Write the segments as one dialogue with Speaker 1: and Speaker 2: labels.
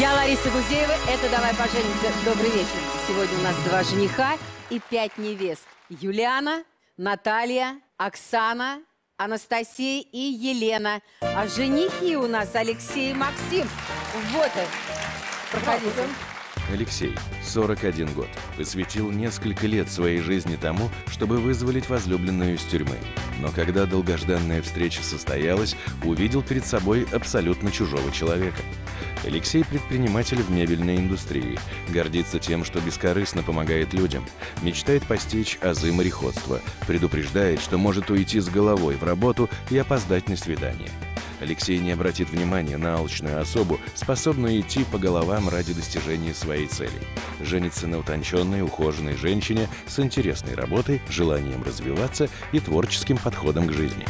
Speaker 1: Я Лариса Гузеева, это «Давай поженимся». Добрый вечер. Сегодня у нас два жениха и пять невест. Юлиана, Наталья, Оксана, Анастасия и Елена. А женихи у нас Алексей и Максим. Вот их. Проходите.
Speaker 2: Алексей, 41 год, посвятил несколько лет своей жизни тому, чтобы вызволить возлюбленную из тюрьмы. Но когда долгожданная встреча состоялась, увидел перед собой абсолютно чужого человека. Алексей – предприниматель в мебельной индустрии, гордится тем, что бескорыстно помогает людям, мечтает постичь азы мореходства, предупреждает, что может уйти с головой в работу и опоздать на свидание. Алексей не обратит внимания на алчную особу, способную идти по головам ради достижения своей цели. Женится на утонченной, ухоженной женщине с интересной работой, желанием развиваться и творческим подходом к жизни.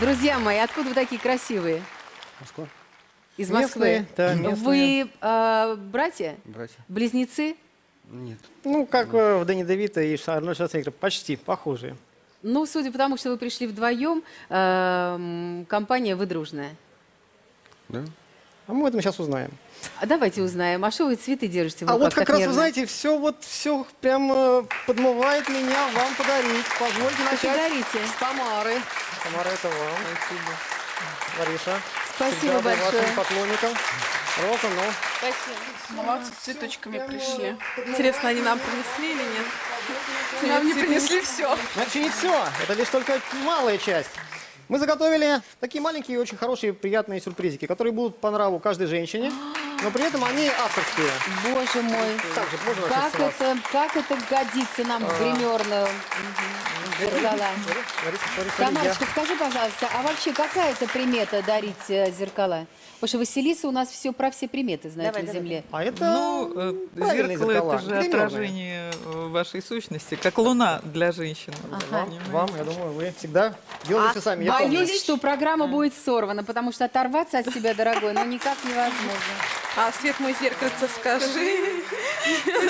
Speaker 1: Друзья мои, откуда вы такие красивые?
Speaker 3: Москва.
Speaker 1: Из
Speaker 3: Местные,
Speaker 1: Москвы?
Speaker 3: да, местные.
Speaker 1: Вы э, братья?
Speaker 3: Братья.
Speaker 1: Близнецы?
Speaker 3: Нет. Ну, как э, в Дэнни Девита и Арнольд Шварценеггер. Почти похожие.
Speaker 1: Ну, судя по тому, что вы пришли вдвоем, эм, компания вы дружная.
Speaker 3: Да? А мы это сейчас узнаем.
Speaker 1: А давайте узнаем, а что вы цветы держите в
Speaker 3: а
Speaker 1: руках
Speaker 3: вот как
Speaker 1: так
Speaker 3: раз,
Speaker 1: нервно?
Speaker 3: вы знаете, все вот все прям э, подмывает меня вам подарить. Позвольте начать
Speaker 1: дарите.
Speaker 3: с Тамары. Тамара, это вам. Спасибо. Лариса.
Speaker 1: Спасибо большое.
Speaker 3: вашим поклонником. Роза, ну.
Speaker 4: Молодцы, с цветочками пришли. Интересно, они нам принесли или нет? Нам не принесли все.
Speaker 3: Значит, не все. Это лишь только малая часть. Мы заготовили такие маленькие, очень хорошие, приятные сюрпризики, которые будут по нраву каждой женщине, но при этом они авторские.
Speaker 1: Боже мой,
Speaker 3: Также можно
Speaker 1: как это, как это годится нам в гримерную зеркала? Тамарочка, скажи, пожалуйста, а вообще какая это примета дарить э, зеркала? Потому что Василиса у нас все про все приметы знает на земле.
Speaker 3: А это
Speaker 5: Ну, э,
Speaker 3: правильные
Speaker 5: зеркало
Speaker 3: зеркала,
Speaker 5: это же
Speaker 3: гримерные.
Speaker 5: отражение э, вашей сущности, как луна для женщины.
Speaker 3: Вам,
Speaker 5: понимаете?
Speaker 3: вам, я думаю, вы всегда делаете сами. Я помню.
Speaker 1: Боюсь, что программа будет сорвана, потому что оторваться от себя, дорогой, ну никак невозможно.
Speaker 4: А свет мой зеркальце скажи.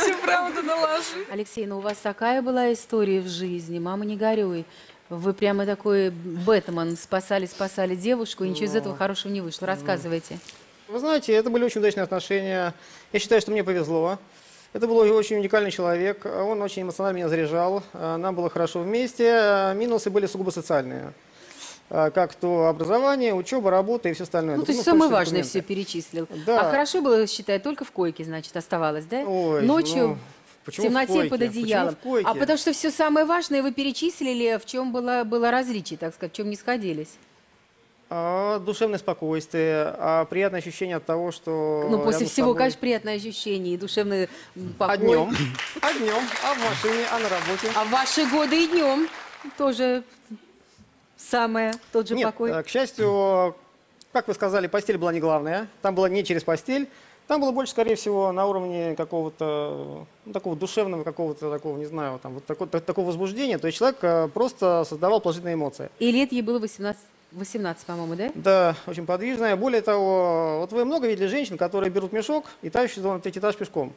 Speaker 4: Всю правду наложи.
Speaker 1: Алексей, ну у вас такая была история в жизни, мама, не горюй. Вы прямо такой Бэтмен, спасали-спасали девушку, и ничего из этого хорошего не вышло. Рассказывайте.
Speaker 3: Вы знаете, это были очень удачные отношения. Я считаю, что мне повезло. Это был очень уникальный человек. Он очень эмоционально меня заряжал. Нам было хорошо вместе. Минусы были сугубо социальные. Как то образование, учеба, работа и все остальное.
Speaker 1: Ну, то есть
Speaker 3: Документы,
Speaker 1: самое важное все перечислил.
Speaker 3: Да.
Speaker 1: А хорошо было, считай, только в койке, значит, оставалось, да?
Speaker 3: Ой,
Speaker 1: Ночью
Speaker 3: ну, почему в
Speaker 1: темноте
Speaker 3: койке?
Speaker 1: под
Speaker 3: Почему
Speaker 1: одеялом.
Speaker 3: в койке?
Speaker 1: А потому что все самое важное вы перечислили, в чем было, было различие, так сказать, в чем не сходились.
Speaker 3: А, Душевное спокойствие, а приятное ощущение от того, что...
Speaker 1: Ну, после всего,
Speaker 3: тобой-
Speaker 1: конечно, приятное ощущение и душевный м, покой.
Speaker 3: А днем? А днем? А в машине? А на работе?
Speaker 1: А в ваши годы и днем тоже самое, тот же
Speaker 3: Нет,
Speaker 1: покой.
Speaker 3: э, к счастью, как вы сказали, постель была не главная. Там было не через постель. Там было больше, скорее всего, на уровне какого-то ну, такого душевного, какого-то такого, не знаю, там, вот такого, так- такого возбуждения. То есть человек э, просто создавал положительные эмоции.
Speaker 1: И лет ей было 18, 18 по-моему, да?
Speaker 3: Да, очень подвижная. Более того, вот вы много видели женщин, которые берут мешок и тащат его на третий этаж пешком.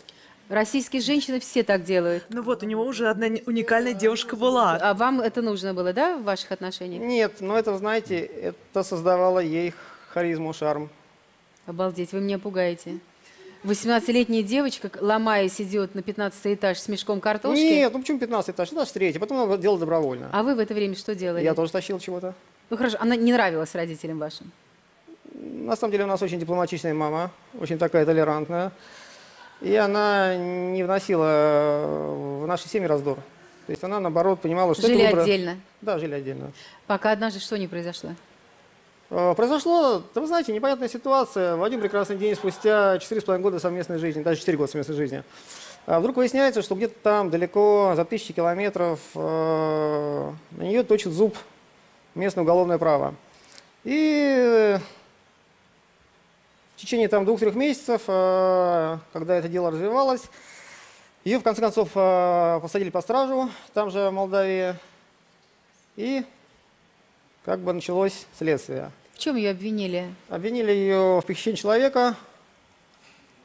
Speaker 1: Российские женщины все так делают.
Speaker 6: Ну вот, у него уже одна уникальная девушка была.
Speaker 1: А вам это нужно было, да, в ваших отношениях?
Speaker 3: Нет, но это, знаете, это создавало ей харизму, шарм.
Speaker 1: Обалдеть, вы меня пугаете. 18-летняя девочка, ломаясь, идет на 15 этаж с мешком картошки.
Speaker 3: Нет, ну почему 15 этаж? Этаж третий, потом она делала добровольно.
Speaker 1: А вы в это время что делали?
Speaker 3: Я тоже тащил чего-то.
Speaker 1: Ну хорошо, она не нравилась родителям вашим.
Speaker 3: На самом деле у нас очень дипломатичная мама, очень такая толерантная. И она не вносила в наши семьи раздор. То есть она, наоборот, понимала, что
Speaker 1: Жили
Speaker 3: это выбор-
Speaker 1: отдельно.
Speaker 3: Да, жили отдельно.
Speaker 1: Пока однажды что не произошло?
Speaker 3: Э, Произошло, да вы знаете, непонятная ситуация. В один прекрасный день, спустя 4,5 года совместной жизни, даже 4 года совместной жизни, а вдруг выясняется, что где-то там, далеко, за тысячи километров, э, на нее точит зуб местное уголовное право. И в течение там двух-трех месяцев, э, когда это дело развивалось, ее в конце концов э, посадили по стражу, там же в Молдавии, и как бы началось следствие.
Speaker 1: В чем ее обвинили?
Speaker 3: Обвинили ее в похищении человека,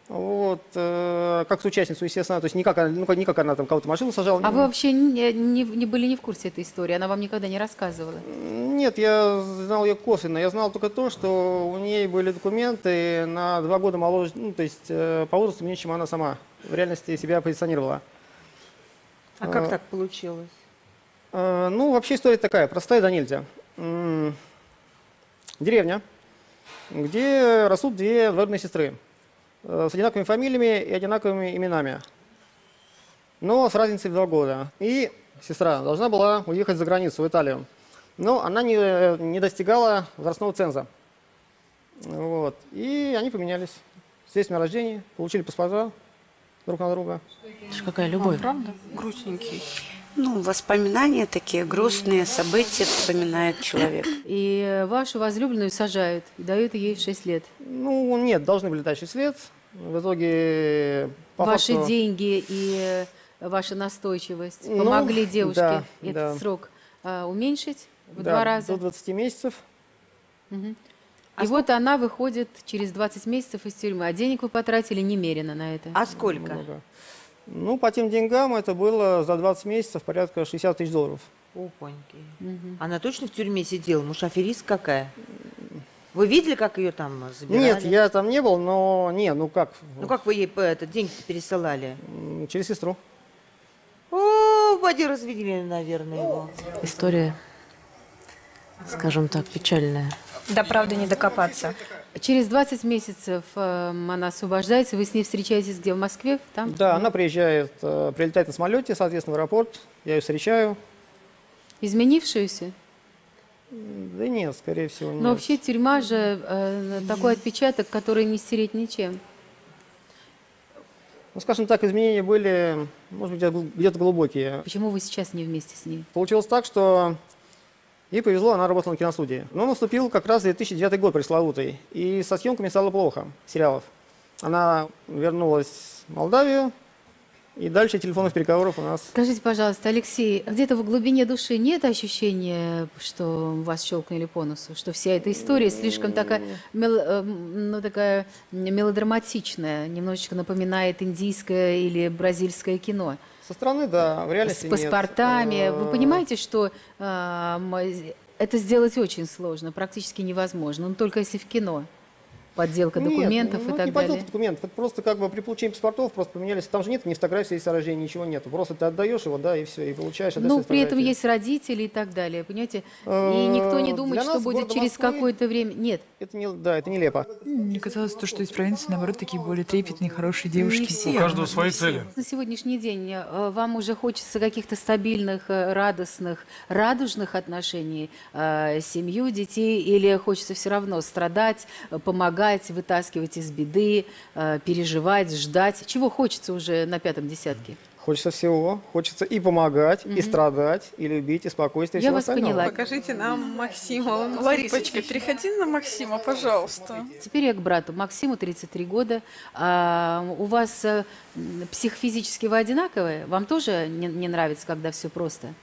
Speaker 3: Вот, э, как соучастницу, естественно, то есть не как, она- ну, как- не как она там кого-то машину сажала.
Speaker 1: А вы вообще не, не- не были не в курсе этой истории? Она вам никогда не рассказывала?
Speaker 3: Нет, я знал ее косвенно. Я знал только то, что у ней были документы на два года моложе, ну, то есть э, по возрасту меньше, чем она сама в реальности себя позиционировала.
Speaker 7: А как так получилось?
Speaker 3: Э, Ну, вообще история такая, простая да нельзя. Деревня, где растут две двоюродные сестры э, с одинаковыми фамилиями и одинаковыми именами, но с разницей в два года. И сестра должна была уехать за границу, в Италию, но она не, не достигала возрастного ценза. Вот. И они поменялись. Свидетельством о рождении, получили паспорта друг на друга.
Speaker 8: Какая любовь.
Speaker 4: Правда? Грустненький.
Speaker 9: Ну, воспоминания такие грустные события вспоминает человек.
Speaker 1: И вашу возлюбленную сажают и дают ей 6 лет.
Speaker 3: Ну, нет, должны были дать 6 лет. В итоге... по
Speaker 1: Ваши
Speaker 3: факту-
Speaker 1: деньги и э, ваша настойчивость
Speaker 3: Ну,
Speaker 1: помогли девушке
Speaker 3: да,
Speaker 1: этот
Speaker 3: да.
Speaker 1: срок а, уменьшить в
Speaker 3: Да,
Speaker 1: два раза.
Speaker 3: До 20 месяцев.
Speaker 1: И вот она выходит через 20 месяцев из тюрьмы. А денег вы потратили немерено на это.
Speaker 7: А сколько?
Speaker 3: Много. Ну, по тем деньгам это было за 20 месяцев порядка 60 тысяч долларов.
Speaker 7: Опаньки. Она точно в тюрьме сидела? Может, аферист какая? Вы видели, как ее там забирали?
Speaker 3: Нет, я там не был, но не, ну как,
Speaker 7: Ну как вы ей по- это, деньги пересылали?
Speaker 3: через сестру.
Speaker 7: О, поди разведели, наверное, его.
Speaker 8: История, скажем так, печальная.
Speaker 10: До правды не докопаться.
Speaker 1: Через 20 месяцев эм, она освобождается. Вы с ней встречаетесь где? В Москве? Там?
Speaker 3: Да, она приезжает, э, прилетает на самолете, соответственно, в аэропорт. Я ее встречаю.
Speaker 1: Изменившуюся?
Speaker 3: Да нет, скорее всего, нет.
Speaker 1: Но вообще тюрьма же э, такой отпечаток, который не стереть ничем.
Speaker 3: Ну, скажем так, изменения были, может быть, где-то где-то глубокие.
Speaker 1: Почему вы сейчас не вместе с ней?
Speaker 3: Получилось так, что ей повезло, она работала на киностудии. Но наступил как раз 2009 год пресловутый, и со съемками стало плохо сериалов. Она вернулась в Молдавию, и дальше телефонных переговоров у нас
Speaker 1: Скажите, пожалуйста, Алексей, где-то в глубине души нет ощущения, что вас щелкнули по носу, что вся эта история слишком такая, мел- э, ну, такая мелодраматичная, немножечко напоминает индийское или бразильское кино?
Speaker 3: Со стороны, да, в
Speaker 1: С
Speaker 3: реальности нет.
Speaker 1: паспортами. Вы
Speaker 3: Э,
Speaker 1: понимаете, что э, это сделать очень сложно, практически невозможно, но только если в кино. Подделка
Speaker 3: Нет,
Speaker 1: документов
Speaker 3: ну,
Speaker 1: и так
Speaker 3: не подделка
Speaker 1: далее.
Speaker 3: документов, это просто как бы при получении паспортов просто поменялись. Там же нет ни фотографий с рождения, ничего нету. Просто ты отдаешь его, да, и все, и получаешь.
Speaker 1: Ну, при этом
Speaker 3: фотографии.
Speaker 1: есть родители и так далее, понимаете? И
Speaker 3: Э,
Speaker 1: никто не думает, что будет через какое-то время. Нет,
Speaker 3: Это не, да, это нелепо.
Speaker 5: Мне казалось, то, что из провинции, наоборот, такие более трепетные, хорошие девушки.
Speaker 1: не все.
Speaker 11: У каждого свои цели.
Speaker 1: На сегодняшний день э, вам уже хочется каких-то стабильных, э, радостных, радужных отношений, семью, детей, или хочется все равно страдать, э, помогать, вытаскивать из беды, э, переживать, ждать? Чего хочется уже на пятом десятке?
Speaker 3: Хочется всего. Хочется и помогать, и страдать, и любить, и спокойствие. и
Speaker 1: Я вас
Speaker 3: остального.
Speaker 1: поняла.
Speaker 4: Покажите нам Максима. Ларисочка, переходи на Максима, пожалуйста.
Speaker 1: Теперь я к брату. Максиму 33 года. А, у вас э, м, психофизически вы одинаковые? Вам тоже не, не нравится, когда все просто?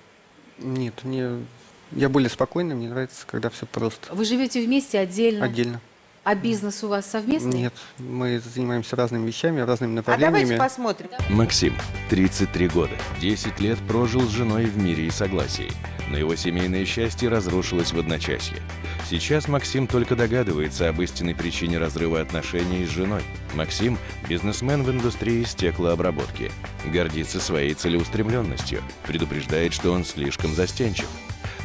Speaker 12: Нет, мне я более спокойный, мне нравится, когда все просто.
Speaker 1: Вы живете вместе отдельно?
Speaker 12: Отдельно.
Speaker 1: А бизнес у вас совместный?
Speaker 12: Нет, мы занимаемся разными вещами, разными
Speaker 7: А давайте
Speaker 12: направлениями.
Speaker 7: посмотрим.
Speaker 2: Максим, 33 года, 10 лет прожил с женой в мире и согласии, но его семейное счастье разрушилось в одночасье. Сейчас Максим только догадывается об истинной причине разрыва отношений с женой. Максим – бизнесмен в индустрии стеклообработки. Гордится своей целеустремленностью, предупреждает, что он слишком застенчив.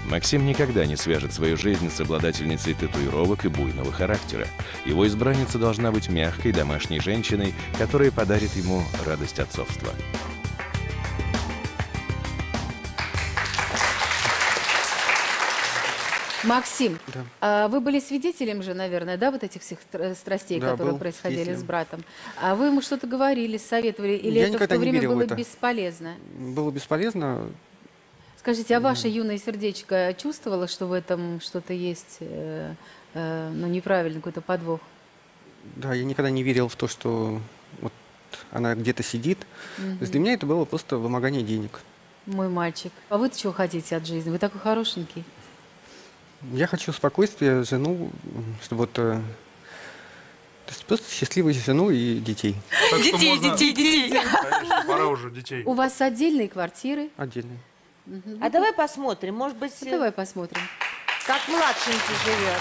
Speaker 2: Максим никогда не свяжет свою жизнь с обладательницей татуировок и буйного характера. Его избранница должна быть мягкой домашней женщиной, которая подарит ему радость отцовства.
Speaker 1: Максим,
Speaker 12: Да.
Speaker 1: а вы были свидетелем же, наверное, да, вот этих всех стра- страстей,
Speaker 12: Да,
Speaker 1: которые происходили
Speaker 12: свидетелем.
Speaker 1: с братом? А вы ему что-то говорили, советовали, или
Speaker 12: Я
Speaker 1: это в то время было
Speaker 12: это.
Speaker 1: бесполезно?
Speaker 12: Было бесполезно.
Speaker 1: Скажите, а ваше юное сердечко чувствовало, что в этом что-то есть, э, э, ну, неправильно, какой-то подвох?
Speaker 12: Да, я никогда не верил в то, что вот она где-то сидит. То есть для меня это было просто вымогание денег.
Speaker 1: Мой мальчик. А вы чего хотите от жизни? Вы такой хорошенький.
Speaker 12: Я хочу спокойствия, жену, чтобы вот э, То есть просто счастливую жену и детей.
Speaker 4: Детей, детей, детей.
Speaker 11: Конечно, пора уже детей.
Speaker 1: У вас отдельные квартиры?
Speaker 7: А давай посмотрим, может быть,
Speaker 1: Ну, Давай посмотрим.
Speaker 7: как младшенький живет.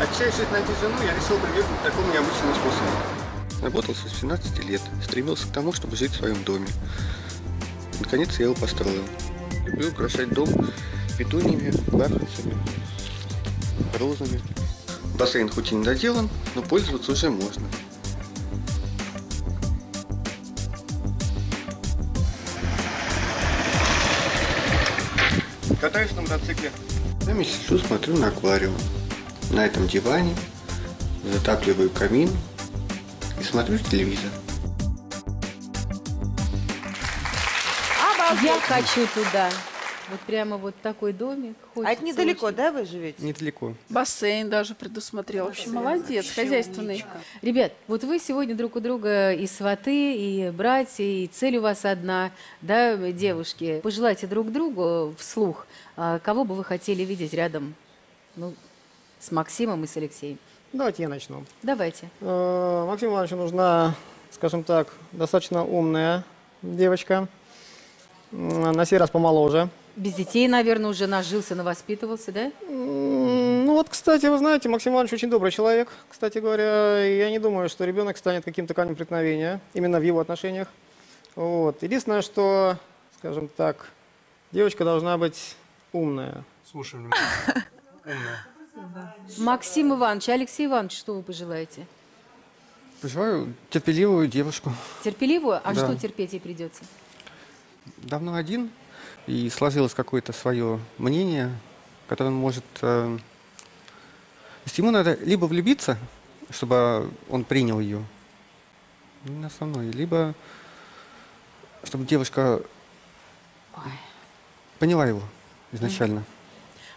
Speaker 12: Отчаявшись найти жену, я решил приехать к такому необычному способу. Работал с 18 лет, стремился к тому, чтобы жить в своем доме. Наконец я его построил. Люблю украшать дом петуниями, бархатцами, розами. Бассейн хоть и не доделан, но пользоваться уже можно. Катаюсь на мотоцикле. Я сижу, смотрю на аквариум. На этом диване затапливаю камин и смотрю телевизор.
Speaker 1: Я хочу туда. Вот прямо вот такой домик.
Speaker 7: А
Speaker 1: Хочется
Speaker 7: это недалеко,
Speaker 1: очень.
Speaker 7: да, вы живете?
Speaker 12: Недалеко.
Speaker 4: Бассейн даже предусмотрел. Вообще молодец, хозяйственный.
Speaker 1: Ребят, вот вы сегодня друг у друга и сваты, и братья, и цель у вас одна, да, девушки. Пожелайте друг другу вслух, а, кого бы вы хотели видеть рядом, ну, с Максимом и с Алексеем.
Speaker 3: Давайте я начну.
Speaker 1: Давайте.
Speaker 3: Э, Максиму Ивановичу нужна, скажем так, достаточно умная девочка. На сей раз помоложе.
Speaker 1: Без детей, наверное, уже нажился, навоспитывался, да?
Speaker 3: Ну вот, кстати, вы знаете, Максим Иванович очень добрый человек, кстати говоря. Я не думаю, что ребенок станет каким-то камнем преткновения именно в его отношениях. Вот. Единственное, что, скажем так, девочка должна быть умная.
Speaker 11: Слушай внимательно. Умная.
Speaker 1: Максим Иванович, Алексей Иванович, что вы пожелаете?
Speaker 12: Пожелаю терпеливую девушку.
Speaker 1: Терпеливую? А
Speaker 12: Да.
Speaker 1: что терпеть ей придется?
Speaker 12: Давно один, и сложилось какое-то свое мнение, которое он может... э, То есть ему надо либо влюбиться, чтобы он принял ее, именно со мной, либо чтобы девушка поняла его изначально.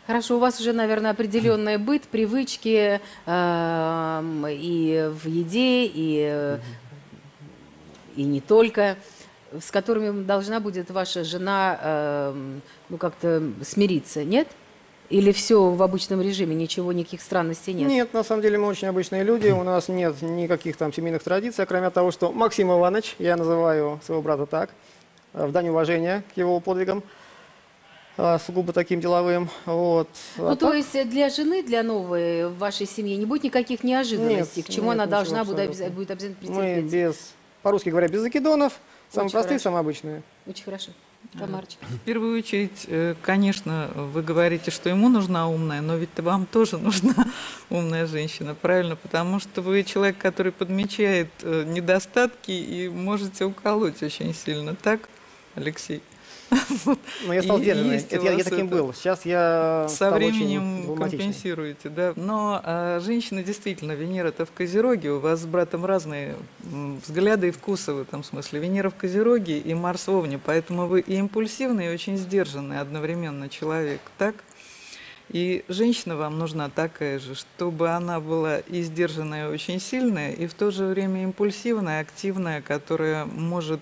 Speaker 1: Хорошо, у вас уже, наверное, определенный быт, привычки эм, и в еде, и, э, и не только, с которыми должна будет ваша жена эм, ну, как-то смириться, нет? Или все в обычном режиме, ничего, никаких странностей нет?
Speaker 3: Нет, на самом деле мы очень обычные люди, у нас нет никаких там семейных традиций, кроме того, что Максим Иванович, я называю своего брата так, э, в дань уважения к его подвигам, э, сугубо таким деловым. Вот. А
Speaker 1: Ну, то
Speaker 3: так-
Speaker 1: есть для жены, для новой в вашей семье не будет никаких неожиданностей,
Speaker 3: Нет,
Speaker 1: к чему
Speaker 3: нет,
Speaker 1: она
Speaker 3: ничего
Speaker 1: должна будет,
Speaker 3: абсолютно.
Speaker 1: обяза- будет обязательно
Speaker 3: Мы
Speaker 1: претерпеть?
Speaker 3: без, по-русски говоря, без закидонов, самые
Speaker 1: Очень
Speaker 3: простые,
Speaker 1: хорошо.
Speaker 3: самые обычные.
Speaker 1: Очень хорошо. Тамарочка.
Speaker 5: В первую очередь, э, конечно, вы говорите, что ему нужна умная, но ведь вам тоже нужна умная женщина, правильно? Потому что вы человек, который подмечает э, недостатки и можете уколоть очень сильно, так, Алексей? Вот.
Speaker 3: Но я стал сдержанный. Это я, я таким
Speaker 5: это.
Speaker 3: был. Сейчас я
Speaker 5: Со временем компенсируете, да. Но а, женщина действительно, Венера-то в Козероге, у вас с братом разные взгляды и вкусы в этом смысле. Венера в Козероге и Марс в Овне, поэтому вы и импульсивный, и очень сдержанный одновременно человек, так? И женщина вам нужна такая же, чтобы она была и сдержанная, и очень сильная, и в то же время импульсивная, активная, которая может,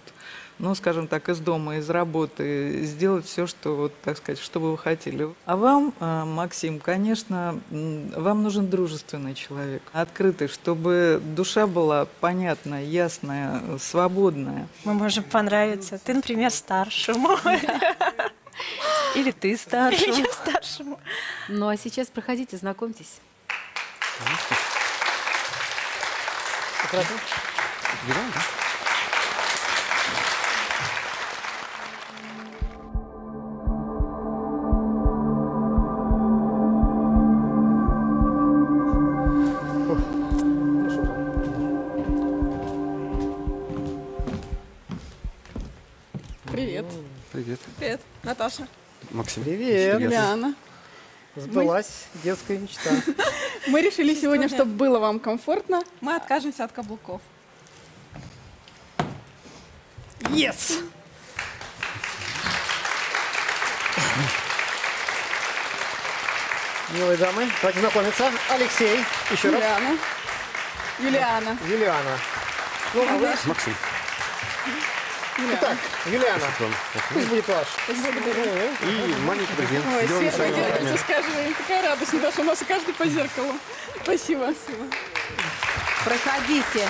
Speaker 5: ну, скажем так, из дома, из работы сделать все, что, вот, так сказать, что бы вы хотели. А вам, а, Максим, конечно, вам нужен дружественный человек, открытый, чтобы душа была понятная, ясная, свободная.
Speaker 10: Мы можем понравиться. Ты, например, старшему. Или ты старшему. Или я старшему.
Speaker 1: Ну, а сейчас проходите, знакомьтесь.
Speaker 12: Да?
Speaker 4: Наташа.
Speaker 12: Максим.
Speaker 3: Привет.
Speaker 4: Юлиана.
Speaker 3: Сбылась детская мечта.
Speaker 4: Мы решили сегодня, чтобы было вам комфортно, мы откажемся от каблуков. Yes!
Speaker 3: Милые дамы, давайте знакомиться. Алексей, еще раз.
Speaker 4: Юлиана. Юлиана.
Speaker 3: Юлиана. Ну, а вы?
Speaker 12: Максим.
Speaker 3: Итак, Юлиана, пусть будет ваш.
Speaker 12: И маленький презент.
Speaker 4: Ой, Света,
Speaker 12: своими
Speaker 4: девочка,
Speaker 12: руками.
Speaker 4: скажи, такая радость, Наташа, у нас и каждый по зеркалу. Спасибо. Спасибо.
Speaker 1: Проходите.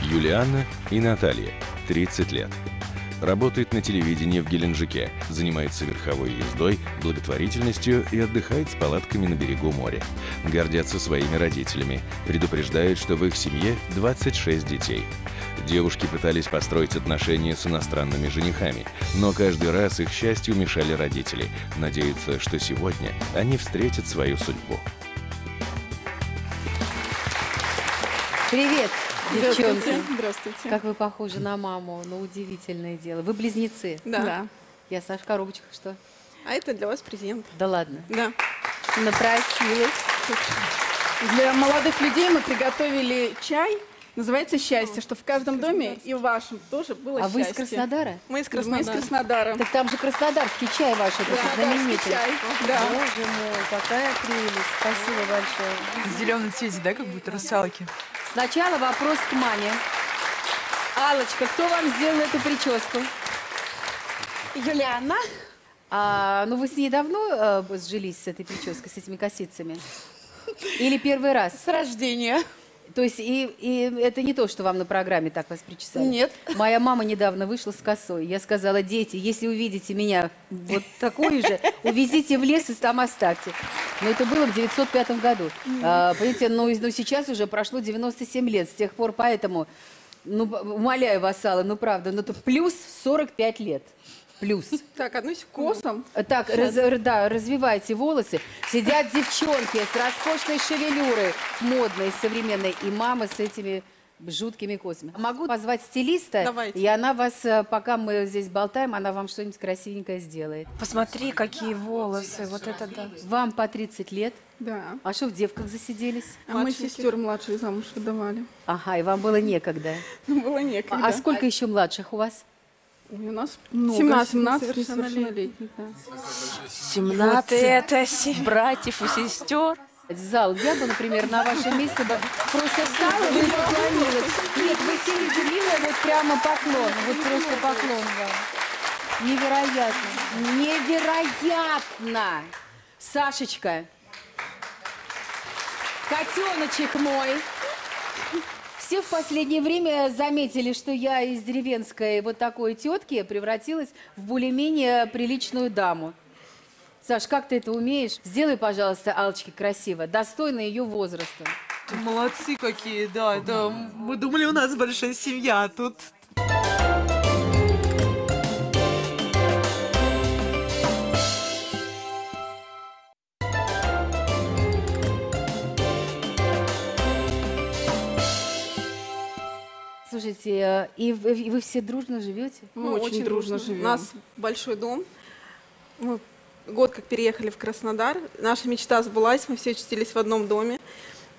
Speaker 2: Юлиана и Наталья, 30 лет. Работает на телевидении в Геленджике, занимается верховой ездой, благотворительностью и отдыхает с палатками на берегу моря. Гордятся своими родителями, предупреждают, что в их семье 26 детей. Девушки пытались построить отношения с иностранными женихами, но каждый раз их счастью мешали родители. Надеются, что сегодня они встретят свою судьбу.
Speaker 1: Привет, девчонки.
Speaker 4: Здравствуйте. Здравствуйте.
Speaker 1: Как вы похожи на маму, ну удивительное дело. Вы близнецы?
Speaker 4: Да. Да.
Speaker 1: Я Саша коробочка, что?
Speaker 4: А это для вас презент.
Speaker 1: Да ладно?
Speaker 4: Да.
Speaker 1: Напросилась.
Speaker 4: Для молодых людей мы приготовили чай. Называется «Счастье», что в каждом доме и в вашем тоже было
Speaker 1: А
Speaker 4: счастье.
Speaker 1: вы из Краснодара?
Speaker 4: Мы из Краснодара. Мы из Краснодара.
Speaker 1: Так там же краснодарский чай ваш, этот
Speaker 4: Краснодарский
Speaker 1: знаменитый.
Speaker 4: чай, да.
Speaker 1: Боже мой, какая прелесть. Спасибо большое.
Speaker 6: В зеленом цвете, да, как будто русалки.
Speaker 1: Сначала вопрос к маме. Алочка, кто вам сделал эту прическу?
Speaker 10: Юлиана.
Speaker 1: А, ну вы с ней давно э, сжились с этой прической, с этими косицами? Или первый раз?
Speaker 10: С рождения.
Speaker 1: То есть и, и это не то, что вам на программе так вас причесали?
Speaker 10: Нет.
Speaker 1: Моя мама недавно вышла с косой. Я сказала, дети, если увидите меня вот такой же, увезите в лес и там оставьте. Но это было в 905 году. А, понимаете, ну, и- ну сейчас уже прошло 97 лет. С тех пор поэтому, ну, умоляю вас, Алла, ну правда, ну это плюс 45 лет. Плюс.
Speaker 4: Так, относись к косам.
Speaker 1: Так, раз- да, развивайте волосы. Сидят девчонки с роскошной шевелюрой, модной, современной, и мама с этими жуткими косами. Могу позвать стилиста,
Speaker 4: Давайте.
Speaker 1: и она вас, э, пока мы здесь болтаем, она вам что-нибудь красивенькое сделает.
Speaker 10: Посмотри, какие волосы. Вот это да.
Speaker 1: Вам по 30 лет,
Speaker 4: Да.
Speaker 1: а что в девках засиделись?
Speaker 4: А мы сестер младших замуж выдавали.
Speaker 1: Ага, и вам было некогда.
Speaker 4: Ну, было некогда.
Speaker 1: А сколько еще младших у вас?
Speaker 4: Ой, У нас много.
Speaker 1: 17
Speaker 4: 17
Speaker 1: несовершеннолетних.
Speaker 4: Да.
Speaker 10: 17 вот это се- братьев и сестер.
Speaker 1: Зал, я бы, например, на вашем месте бы просто встала и поклонилась. Нет, вы сели милая, вот прямо поклон, вот просто поклон вам. Невероятно, невероятно! Сашечка, котеночек мой, все в последнее время заметили, что я из деревенской вот такой тетки превратилась в более-менее приличную даму. Саш, как ты это умеешь? Сделай, пожалуйста, Алочке красиво, достойно ее возраста.
Speaker 6: Молодцы какие, да, да. Мы думали, у нас большая семья, а тут...
Speaker 1: Э, и вы, и вы все дружно живете?
Speaker 4: Мы очень, дружно живем. У нас большой дом. Мы год как переехали в Краснодар. Наша мечта сбылась, мы все очутились в одном доме.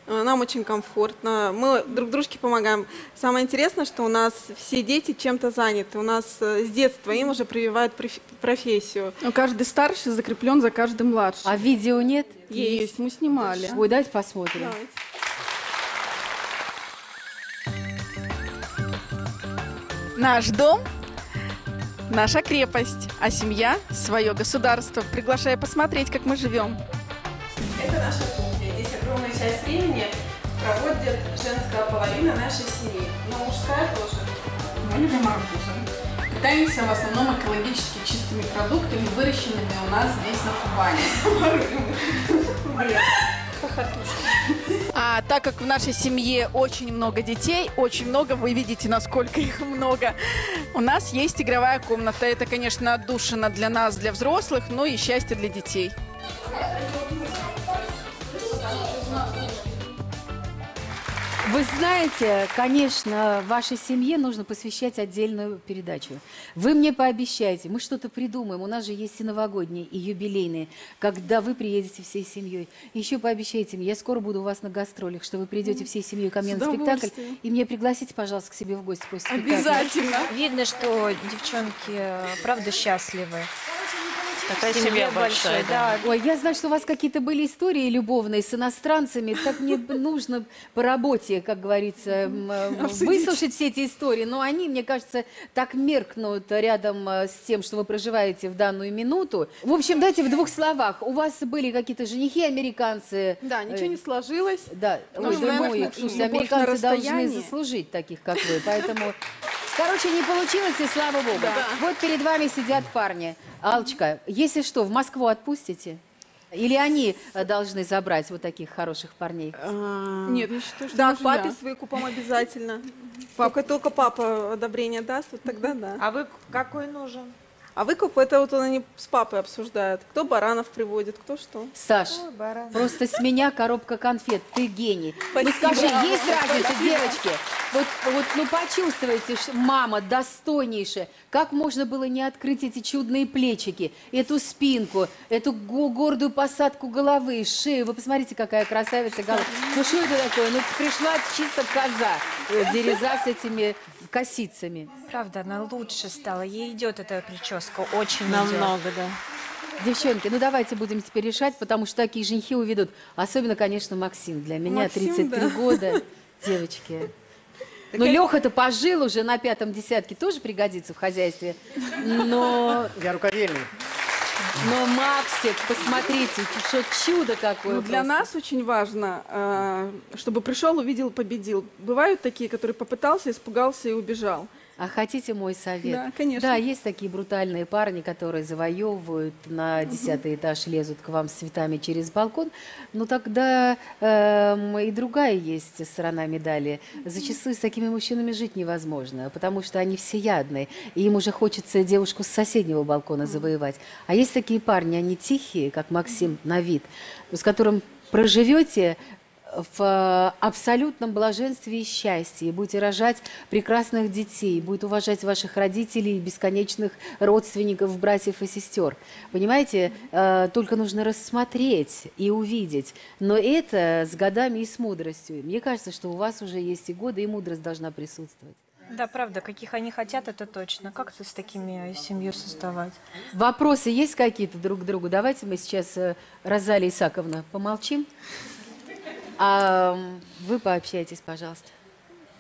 Speaker 4: Э, Нам очень комфортно, мы друг дружке помогаем. Самое интересное, что у нас все дети чем-то заняты. У нас э, с детства им уже прививают профессию.
Speaker 13: Ну, каждый старший закреплен за каждым младшим.
Speaker 1: А видео нет?
Speaker 13: Есть, мы снимали.
Speaker 1: Ой, давайте посмотрим.
Speaker 13: Наш дом – наша крепость, а семья – свое государство. Приглашаю посмотреть, как мы живем.
Speaker 4: Это наша кухня. Здесь огромная часть времени проводит женская половина нашей семьи, но мужская тоже.
Speaker 13: Мы любим арбузы. Питаемся в основном экологически чистыми продуктами, выращенными у нас здесь на Кубани. А так как в нашей семье очень много детей, очень много, вы видите, насколько их много, у нас есть игровая комната. Это, конечно, отдушина для нас, для взрослых, но и счастье для детей.
Speaker 1: Вы знаете, конечно, вашей семье нужно посвящать отдельную передачу. Вы мне пообещайте, мы что-то придумаем. У нас же есть и новогодние, и юбилейные, когда вы приедете всей семьей. Еще пообещайте мне, я скоро буду у вас на гастролях, что вы придете всей семьей ко мне
Speaker 13: С
Speaker 1: на спектакль. И мне пригласите, пожалуйста, к себе в гости после спектакля.
Speaker 10: Видно, что девчонки, э, правда, счастливы. Такая
Speaker 8: семье
Speaker 10: семья большая,
Speaker 8: большой,
Speaker 10: да.
Speaker 1: Ой, я знаю, что у вас какие-то были истории любовные с иностранцами. Так мне нужно по работе, как говорится, выслушать все эти истории. Но они, мне кажется, так меркнут рядом э, с тем, что вы проживаете в данную минуту. В общем, дайте в двух словах. У вас были какие-то женихи американцы?
Speaker 4: Да, ничего
Speaker 1: Э,
Speaker 4: не сложилось.
Speaker 1: Да,
Speaker 4: Ну,
Speaker 1: ой, дорогой,
Speaker 4: наверное,
Speaker 1: слушайте, американцы должны заслужить таких, как вы. Поэтому, короче, не получилось, и слава богу. Вот перед вами сидят парни. Алчка, если что, в Москву отпустите? Или они э, должны забрать вот таких хороших парней?
Speaker 4: Нет, я считаю, что Да, к папе с выкупом обязательно. Только, только папа одобрение даст, вот тогда да.
Speaker 7: А вы какой нужен?
Speaker 4: А выкуп это вот они с папой обсуждают. Кто баранов приводит, кто что.
Speaker 1: Саш, просто с меня коробка конфет, ты гений. Ну скажи, есть разница, девочки? Вот, вот, ну почувствуйте, что мама достойнейшая. Как можно было не открыть эти чудные плечики, эту спинку, эту го- гордую посадку головы, шею? Вы посмотрите, какая красавица голова. Ну что это такое? Ну пришла чисто коза, э, дереза с этими косицами.
Speaker 10: Правда, она лучше стала. Ей идет эта прическа, очень
Speaker 8: Намного,
Speaker 10: идет.
Speaker 8: да.
Speaker 1: Девчонки, ну давайте будем теперь решать, потому что такие женихи уведут. Особенно, конечно, Максим. Для меня
Speaker 4: Максим,
Speaker 1: 33
Speaker 4: да.
Speaker 1: года, девочки. Ну, Леха-то пожил уже на пятом десятке, тоже пригодится в хозяйстве. Но,
Speaker 3: Я рукодельный.
Speaker 1: но Максик, посмотрите, что чудо какое.
Speaker 4: Ну, для
Speaker 1: просто.
Speaker 4: нас очень важно, э, чтобы пришел, увидел, победил. Бывают такие, которые попытался, испугался и убежал.
Speaker 1: А хотите мой совет?
Speaker 4: Да, конечно.
Speaker 1: Да, есть такие брутальные парни, которые завоевывают, на десятый этаж лезут к вам с цветами через балкон. Но тогда эм, и другая есть сторона медали. Зачастую с такими мужчинами жить невозможно, потому что они всеядные, и им уже хочется девушку с соседнего балкона завоевать. А есть такие парни, они тихие, как Максим на вид, с которым проживете в э, абсолютном блаженстве и счастье, будете рожать прекрасных детей, будет уважать ваших родителей, бесконечных родственников, братьев и сестер. Понимаете, Э, только нужно рассмотреть и увидеть. Но это с годами и с мудростью. Мне кажется, что у вас уже есть и годы, и мудрость должна присутствовать.
Speaker 10: Да, правда, каких они хотят, это точно. Как ты с такими семью создавать?
Speaker 1: Вопросы есть какие-то друг к другу? Давайте мы сейчас, э, Розалия Исаковна, помолчим. А вы пообщайтесь, пожалуйста.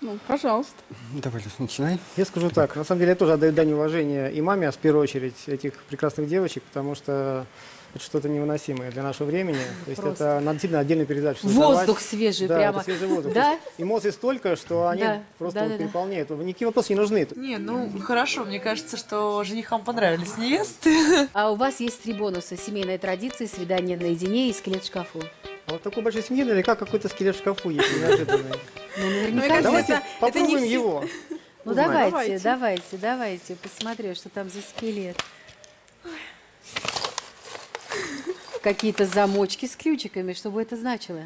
Speaker 4: Ну, пожалуйста.
Speaker 11: Давай, Леш, начинай.
Speaker 3: Я скажу так, на самом деле я тоже отдаю дань уважения и маме, а в первую очередь этих прекрасных девочек, потому что это что-то невыносимое для нашего времени. То есть
Speaker 1: Просто.
Speaker 3: это надо действительно отдельную передачу
Speaker 1: Воздух
Speaker 3: создавать.
Speaker 1: свежий
Speaker 3: да,
Speaker 1: прямо.
Speaker 3: это свежий воздух.
Speaker 1: Да?
Speaker 3: Эмоций столько, что они
Speaker 1: Да,
Speaker 3: просто
Speaker 1: да, да, да.
Speaker 3: переполняют. Никакие вопросы не нужны.
Speaker 6: Не, ну хорошо, мне кажется, что женихам понравились невесты.
Speaker 1: А у вас есть три бонуса. Семейная традиция, свидание наедине и скелет в шкафу.
Speaker 3: А вот такой большой семьи наверняка какой-то скелет в шкафу есть неожиданный.
Speaker 1: Ну, наверняка
Speaker 3: Давайте попробуем его.
Speaker 1: Ну, давайте,
Speaker 4: Давайте.
Speaker 1: давайте. Посмотрю, что там за скелет. Какие-то замочки с ключиками, что бы это значило?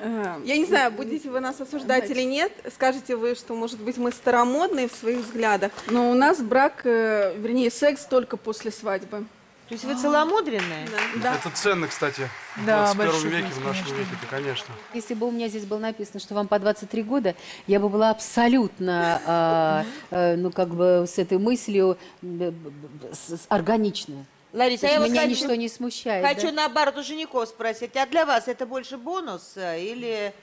Speaker 4: Э, Я не знаю, будете вы нас осуждать или нет. Скажете вы, что, может быть, мы старомодные в своих взглядах. Но у нас брак, э, вернее, секс только после свадьбы.
Speaker 7: То есть вы целомудренная?
Speaker 4: Да.
Speaker 11: Это ценно, кстати, в
Speaker 6: Да,
Speaker 11: 21
Speaker 6: большой
Speaker 11: веке, в нашем
Speaker 6: конечно.
Speaker 11: веке, это, конечно.
Speaker 1: Если бы у меня здесь было написано, что вам по 23 года, я бы была абсолютно, а, э, ну, как бы с этой мыслью б- с- с- органичная.
Speaker 7: Лариса, я
Speaker 1: меня
Speaker 7: хочу-
Speaker 1: ничто не смущает.
Speaker 7: Хочу
Speaker 1: да?
Speaker 7: наоборот у женихов спросить, а для вас это больше бонус э, или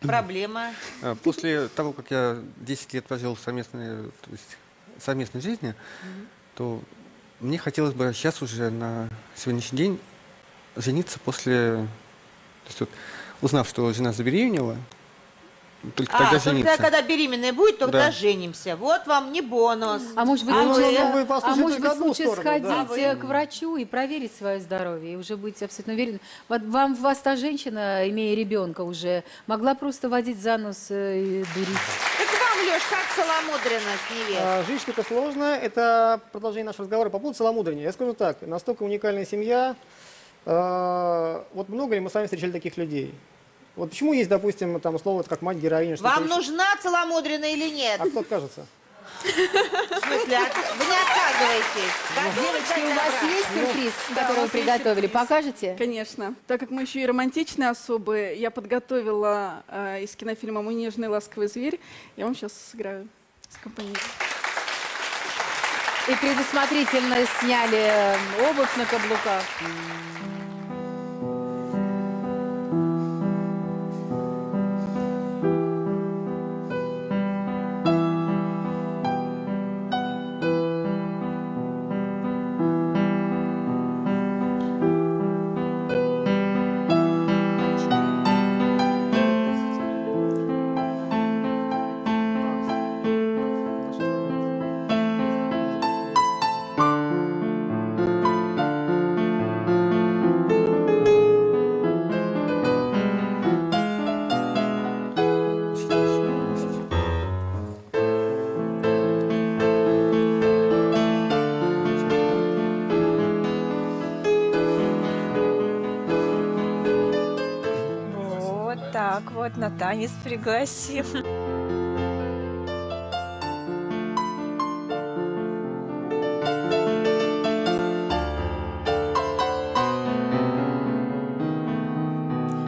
Speaker 7: проблема?
Speaker 11: А, После того, как я 10 лет прожил в совместной, то есть совместной жизни, то мне хотелось бы сейчас уже на сегодняшний день жениться после... То есть вот, узнав, что жена забеременела, только
Speaker 7: А,
Speaker 11: тогда
Speaker 7: только
Speaker 11: жениться.
Speaker 7: когда беременная будет, тогда
Speaker 11: Да.
Speaker 7: женимся. Вот вам не бонус.
Speaker 1: А может быть,
Speaker 7: А
Speaker 1: лучше,
Speaker 7: вы?
Speaker 3: Вы
Speaker 1: а может быть, лучше
Speaker 3: сторону,
Speaker 1: сходить
Speaker 3: да.
Speaker 1: э, к врачу и проверить свое здоровье, и уже быть абсолютно уверенным. Вот вам, вас та женщина, имея ребенка уже, могла просто водить за нос э, и дурить.
Speaker 7: Леш, как целомудренность невест?
Speaker 3: А, Жизнь штука сложная. Это продолжение нашего разговора по поводу целомудрения. Я скажу так, настолько уникальная семья. а, Вот много ли мы с вами встречали таких людей? Вот почему есть, допустим, там слово как мать героиня?
Speaker 7: Вам нужна целомудренная или нет?
Speaker 3: А кто откажется?
Speaker 7: В смысле, вы не отказываетесь? Как
Speaker 1: Девочки, у вас есть сюрприз,
Speaker 4: да, у
Speaker 1: который вы
Speaker 4: нас есть
Speaker 1: приготовили?
Speaker 4: сюрприз.
Speaker 1: Покажете?
Speaker 4: Конечно. Так как мы еще и романтичные особы, я подготовила э, из кинофильма «Мой нежный ласковый зверь». Я вам сейчас сыграю с компанией.
Speaker 1: и предусмотрительно сняли э, обувь на каблуках.
Speaker 10: Так вот на танец пригласим.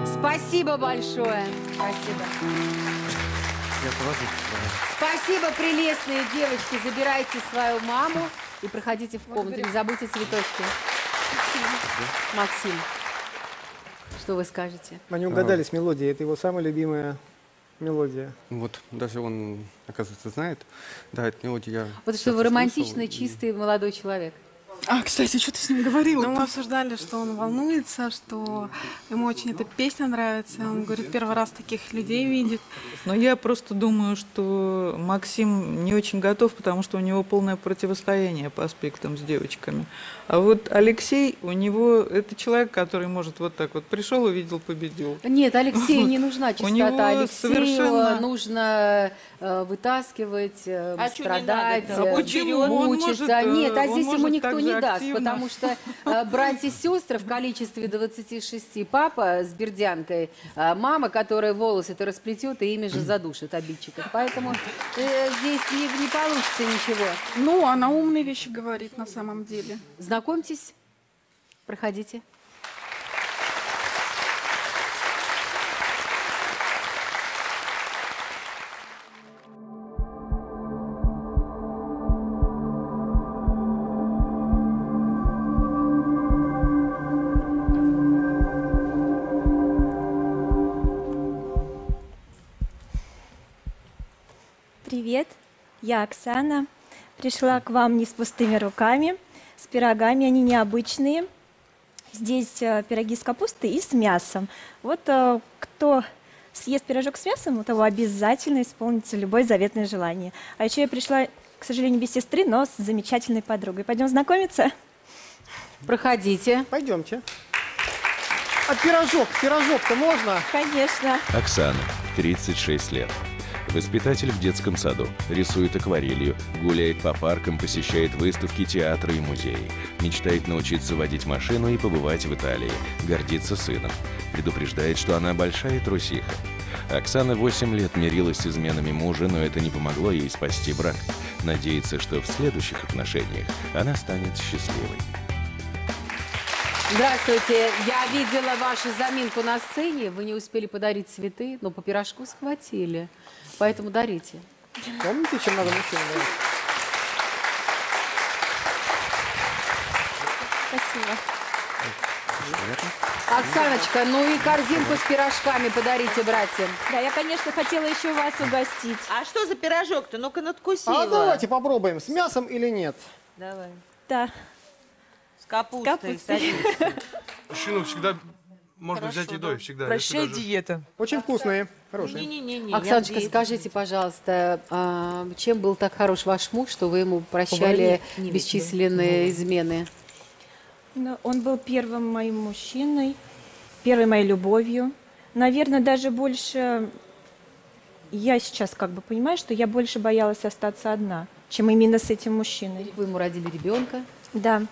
Speaker 1: Спасибо большое. Спасибо.
Speaker 11: Я тоже.
Speaker 1: Спасибо, прелестные девочки. Забирайте свою маму и проходите в комнату. Не забудьте цветочки. Максим, что вы скажете?
Speaker 3: Они угадали с мелодией. Это его самая любимая мелодия.
Speaker 11: Вот, даже он, оказывается, знает. Да, эту мелодию я
Speaker 1: Вот что вы романтичный,
Speaker 11: слушал, и-
Speaker 1: чистый молодой человек.
Speaker 4: А, кстати, что ты с ним говорила? Ну, мы обсуждали, что он волнуется, что ему очень эта песня нравится. Он говорит, первый раз таких людей видит.
Speaker 5: Но я просто думаю, что Максим не очень готов, потому что у него полное противостояние по аспектам с девочками. А вот Алексей, у него это человек, который может вот так вот пришел, увидел, победил.
Speaker 1: Нет, Алексею не нужна
Speaker 5: У
Speaker 1: чистота.
Speaker 5: него
Speaker 1: Алексею
Speaker 5: совершенно-
Speaker 1: нужно э, вытаскивать, э,
Speaker 7: А
Speaker 1: страдать, э,
Speaker 7: А почему?
Speaker 5: Он
Speaker 1: мучиться.
Speaker 5: может, э,
Speaker 1: Нет, а
Speaker 5: он
Speaker 1: здесь ему
Speaker 5: может
Speaker 1: никто не даст,
Speaker 5: активно.
Speaker 1: потому что э, братья и сестры в количестве 26, папа с бердянкой, э, мама, которая волосы-то расплетет и ими же задушит обидчиков. Поэтому э, здесь не, не получится ничего.
Speaker 4: Ну, она умные вещи говорит на самом деле.
Speaker 1: Знакомьтесь, проходите.
Speaker 10: Привет, я Оксана. Пришла к вам не с пустыми руками, с пирогами, они необычные. Здесь э, пироги с капустой и с мясом. Вот э, кто съест пирожок с мясом, у того обязательно исполнится любое заветное желание. А еще я пришла, к сожалению, без сестры, но с замечательной подругой. Пойдем знакомиться?
Speaker 1: Проходите.
Speaker 3: Пойдемте. А пирожок, пирожок-то можно?
Speaker 10: Конечно.
Speaker 2: Оксана, 36 лет. Воспитатель в детском саду, рисует акварелью, гуляет по паркам, посещает выставки, театры и музеи. Мечтает научиться водить машину и побывать в Италии. Гордится сыном. Предупреждает, что она большая трусиха. Оксана 8 лет мирилась с изменами мужа, но это не помогло ей спасти брак. Надеется, что в следующих отношениях она станет счастливой.
Speaker 1: Здравствуйте. Я видела вашу заминку на сцене. Вы не успели подарить цветы, но по пирожку схватили. Поэтому дарите.
Speaker 3: Помните, чем надо мужчинам говорить?
Speaker 10: Спасибо.
Speaker 1: Оксаночка, ну и корзинку с пирожками подарите братьям.
Speaker 10: Да, я, конечно, хотела еще вас угостить.
Speaker 7: А что за пирожок-то? Ну-ка, надкуси
Speaker 3: А
Speaker 7: его.
Speaker 3: давайте попробуем, с мясом или нет?
Speaker 7: Давай.
Speaker 10: Да.
Speaker 7: С капустой.
Speaker 10: капустой.
Speaker 7: садись.
Speaker 14: Мужчину всегда можно взять едой, всегда.
Speaker 6: Прощай,
Speaker 14: даже-
Speaker 6: диета.
Speaker 3: Очень вкусные, хорошие.
Speaker 7: Не-не-не.
Speaker 1: Оксаночка, скажите, пожалуйста, а, чем был так хорош ваш муж, что вы ему прощали
Speaker 7: не
Speaker 1: бесчисленные измены?
Speaker 10: Ну, он был первым моим мужчиной, первой моей любовью. Наверное, даже больше... Я сейчас как бы понимаю, что я больше боялась остаться одна, чем именно с этим мужчиной.
Speaker 1: Вы ему родили ребенка?
Speaker 10: Да,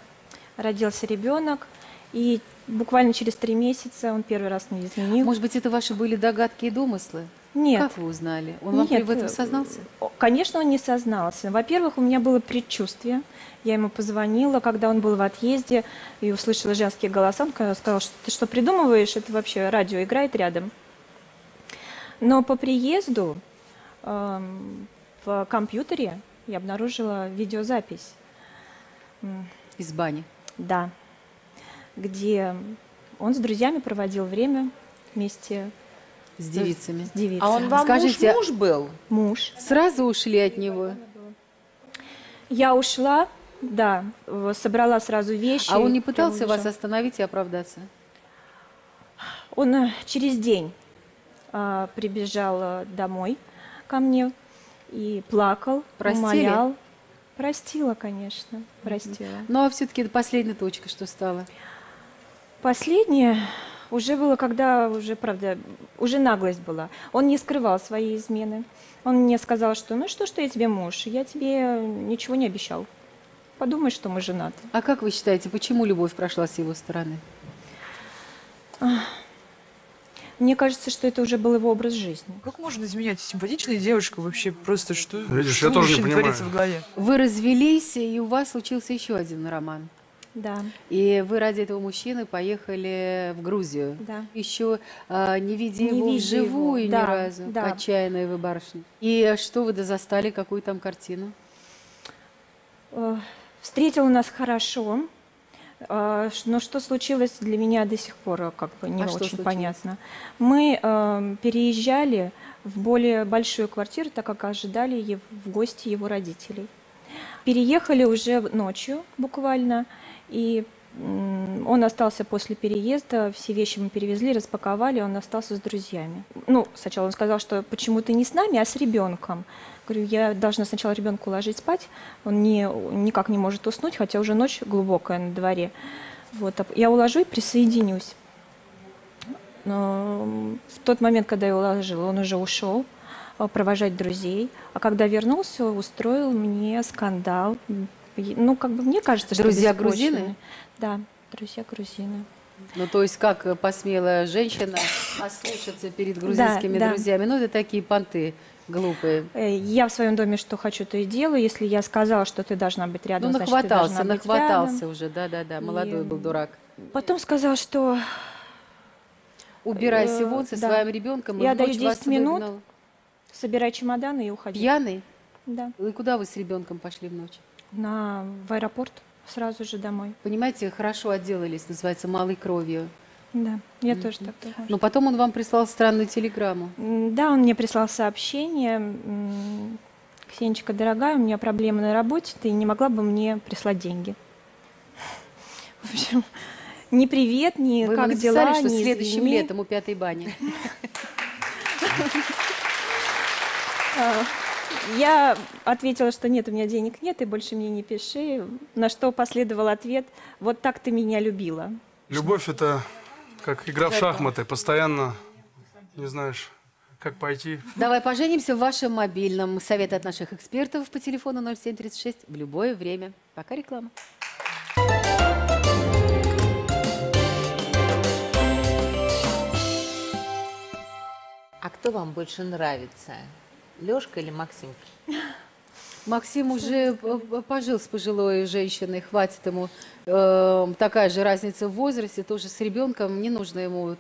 Speaker 10: родился ребенок, и буквально через три месяца он первый раз мне изменил.
Speaker 1: Может быть, это ваши были догадки и домыслы?
Speaker 10: Нет.
Speaker 1: Как вы узнали? Он вам
Speaker 10: Нет,
Speaker 1: в этом
Speaker 10: э,
Speaker 1: сознался?
Speaker 10: Конечно, он не сознался. Во-первых, у меня было предчувствие. Я ему позвонила, когда он был в отъезде, и услышала женские голоса. Он сказал, что ты что придумываешь? Это вообще радио играет рядом. Но по приезду эм, в компьютере я обнаружила видеозапись.
Speaker 1: Из бани.
Speaker 10: да, где он с друзьями проводил время вместе
Speaker 1: С девицами.
Speaker 10: С девицами.
Speaker 7: А он вам
Speaker 1: Скажите,
Speaker 7: муж, муж был?
Speaker 10: Муж.
Speaker 1: Сразу ушли от него?
Speaker 10: Я ушла, да, собрала сразу вещи.
Speaker 1: А он не пытался вас остановить и оправдаться?
Speaker 10: Он э, через день а, прибежал э, домой ко мне и плакал,
Speaker 1: Простили?
Speaker 10: умолял. Простила, конечно, простила.
Speaker 1: Ну, а все-таки последняя точка, что стала?
Speaker 10: Последнее уже было, когда уже, правда, уже наглость была. Он не скрывал свои измены. Он мне сказал, что ну что, что я тебе муж, я тебе ничего не обещал. Подумай, что мы женаты.
Speaker 1: А как вы считаете, почему любовь прошла с его стороны?
Speaker 10: Мне кажется, что это уже был его образ жизни.
Speaker 6: Как можно изменять симпатичная девушка вообще просто что?
Speaker 14: Видишь,
Speaker 6: что
Speaker 14: я тоже не понимаю.
Speaker 6: в голове?
Speaker 1: Вы развелись, и у вас случился еще один роман.
Speaker 10: Да.
Speaker 1: И вы ради этого мужчины поехали в Грузию.
Speaker 10: Да.
Speaker 1: Еще а, не видя
Speaker 10: Не
Speaker 1: его
Speaker 10: видя
Speaker 1: вживую
Speaker 10: его,
Speaker 1: ни
Speaker 10: да,
Speaker 1: разу.
Speaker 10: да.
Speaker 1: Отчаянная вы барышня. И что вы застали, какую там картину?
Speaker 10: Э, Встретил нас хорошо, ш- но что случилось для меня до сих пор как бы не
Speaker 1: А
Speaker 10: очень понятно. Мы э, переезжали в более большую квартиру, так как ожидали в гости его родителей. Переехали уже ночью буквально, и он остался после переезда, все вещи мы перевезли, распаковали, он остался с друзьями. Ну, сначала он сказал, что почему-то не с нами, а с ребенком. Говорю, я должна сначала ребенка уложить спать, он не, никак не может уснуть, хотя уже ночь глубокая на дворе. Вот, а я уложу и присоединюсь. Но в тот момент, когда я уложила, он уже ушел а, провожать друзей. А когда вернулся, устроил мне скандал. И- Ну, как бы мне кажется, что
Speaker 1: Друзья грузины?
Speaker 10: Да, друзья грузины.
Speaker 1: Ну, то есть, как э, посмела женщина ослушаться перед грузинскими
Speaker 10: да.
Speaker 1: друзьями? Ну, это такие понты глупые.
Speaker 10: Э, Я в своем доме что хочу, то и делаю. Если я сказала, что ты должна быть рядом,
Speaker 1: ну,
Speaker 10: значит, ты должна быть
Speaker 1: нахватался
Speaker 10: рядом.
Speaker 1: уже, да-да-да,
Speaker 10: И,
Speaker 1: молодой был дурак.
Speaker 10: Потом сказал, что...
Speaker 1: Убирайся
Speaker 10: э,
Speaker 1: вон со
Speaker 10: да.
Speaker 1: своим ребенком, и
Speaker 10: Я даю
Speaker 1: ночь вас
Speaker 10: 10 минут,
Speaker 1: выгнал.
Speaker 10: собирай чемоданы и уходи.
Speaker 1: Пьяный?
Speaker 10: Да.
Speaker 1: И куда вы с ребенком пошли в ночь?
Speaker 10: На, в аэропорт, сразу же домой.
Speaker 1: Понимаете, хорошо отделались, называется, малой кровью.
Speaker 10: Да, я тоже так думаю.
Speaker 1: Но потом он вам прислал странную телеграмму.
Speaker 10: Да, он мне прислал сообщение. Ксенечка, дорогая, у меня проблемы на работе, ты не могла бы мне прислать деньги? В общем, ни привет, ни
Speaker 1: Вы
Speaker 10: как дела,
Speaker 1: что
Speaker 10: ни
Speaker 1: следующим
Speaker 10: извини.
Speaker 1: летом у пятой бани.
Speaker 10: Я ответила, что нет, у меня денег нет, и больше мне не пиши. На что последовал ответ, вот так ты меня любила.
Speaker 14: Любовь это как игра в шахматы. Постоянно не знаешь, как пойти.
Speaker 1: Давай поженимся в вашем мобильном. Совет от наших экспертов по телефону 0736 в любое время. Пока реклама.
Speaker 7: А кто вам больше нравится? Лёшка или Максим?
Speaker 1: Максим уже пожил с пожилой женщиной, хватит ему. Э, такая же разница в возрасте, тоже с ребенком. Не нужно ему,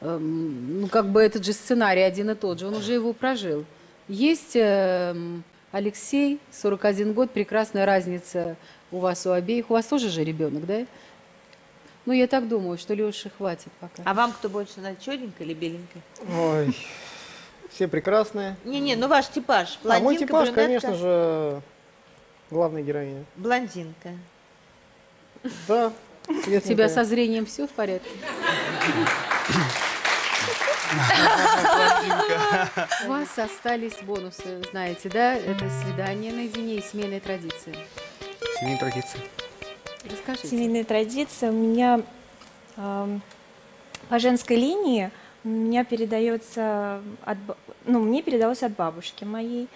Speaker 1: э, ну как бы этот же сценарий один и тот же. Он уже его прожил. Есть э, Алексей, 41 год, прекрасная разница у вас у обеих. У вас тоже же ребенок, да? Ну, я так думаю, что Леши хватит пока.
Speaker 7: А вам кто больше нравится, черненькая или беленькая?
Speaker 3: Ой, все прекрасные.
Speaker 7: Не-не, ну ваш типаж.
Speaker 3: А
Speaker 7: Блондинка,
Speaker 3: мой типаж,
Speaker 7: брюнетка?
Speaker 3: конечно же, главная героиня.
Speaker 7: Блондинка.
Speaker 3: Да.
Speaker 1: У тебя со зрением все в порядке? У вас остались бонусы, знаете, да? Это свидание наедине и семейные традиции.
Speaker 11: Семейные традиции.
Speaker 1: Расскажите.
Speaker 10: Семейная традиция у меня эм, по женской линии меня передается от, ну, мне передалось от бабушки моей,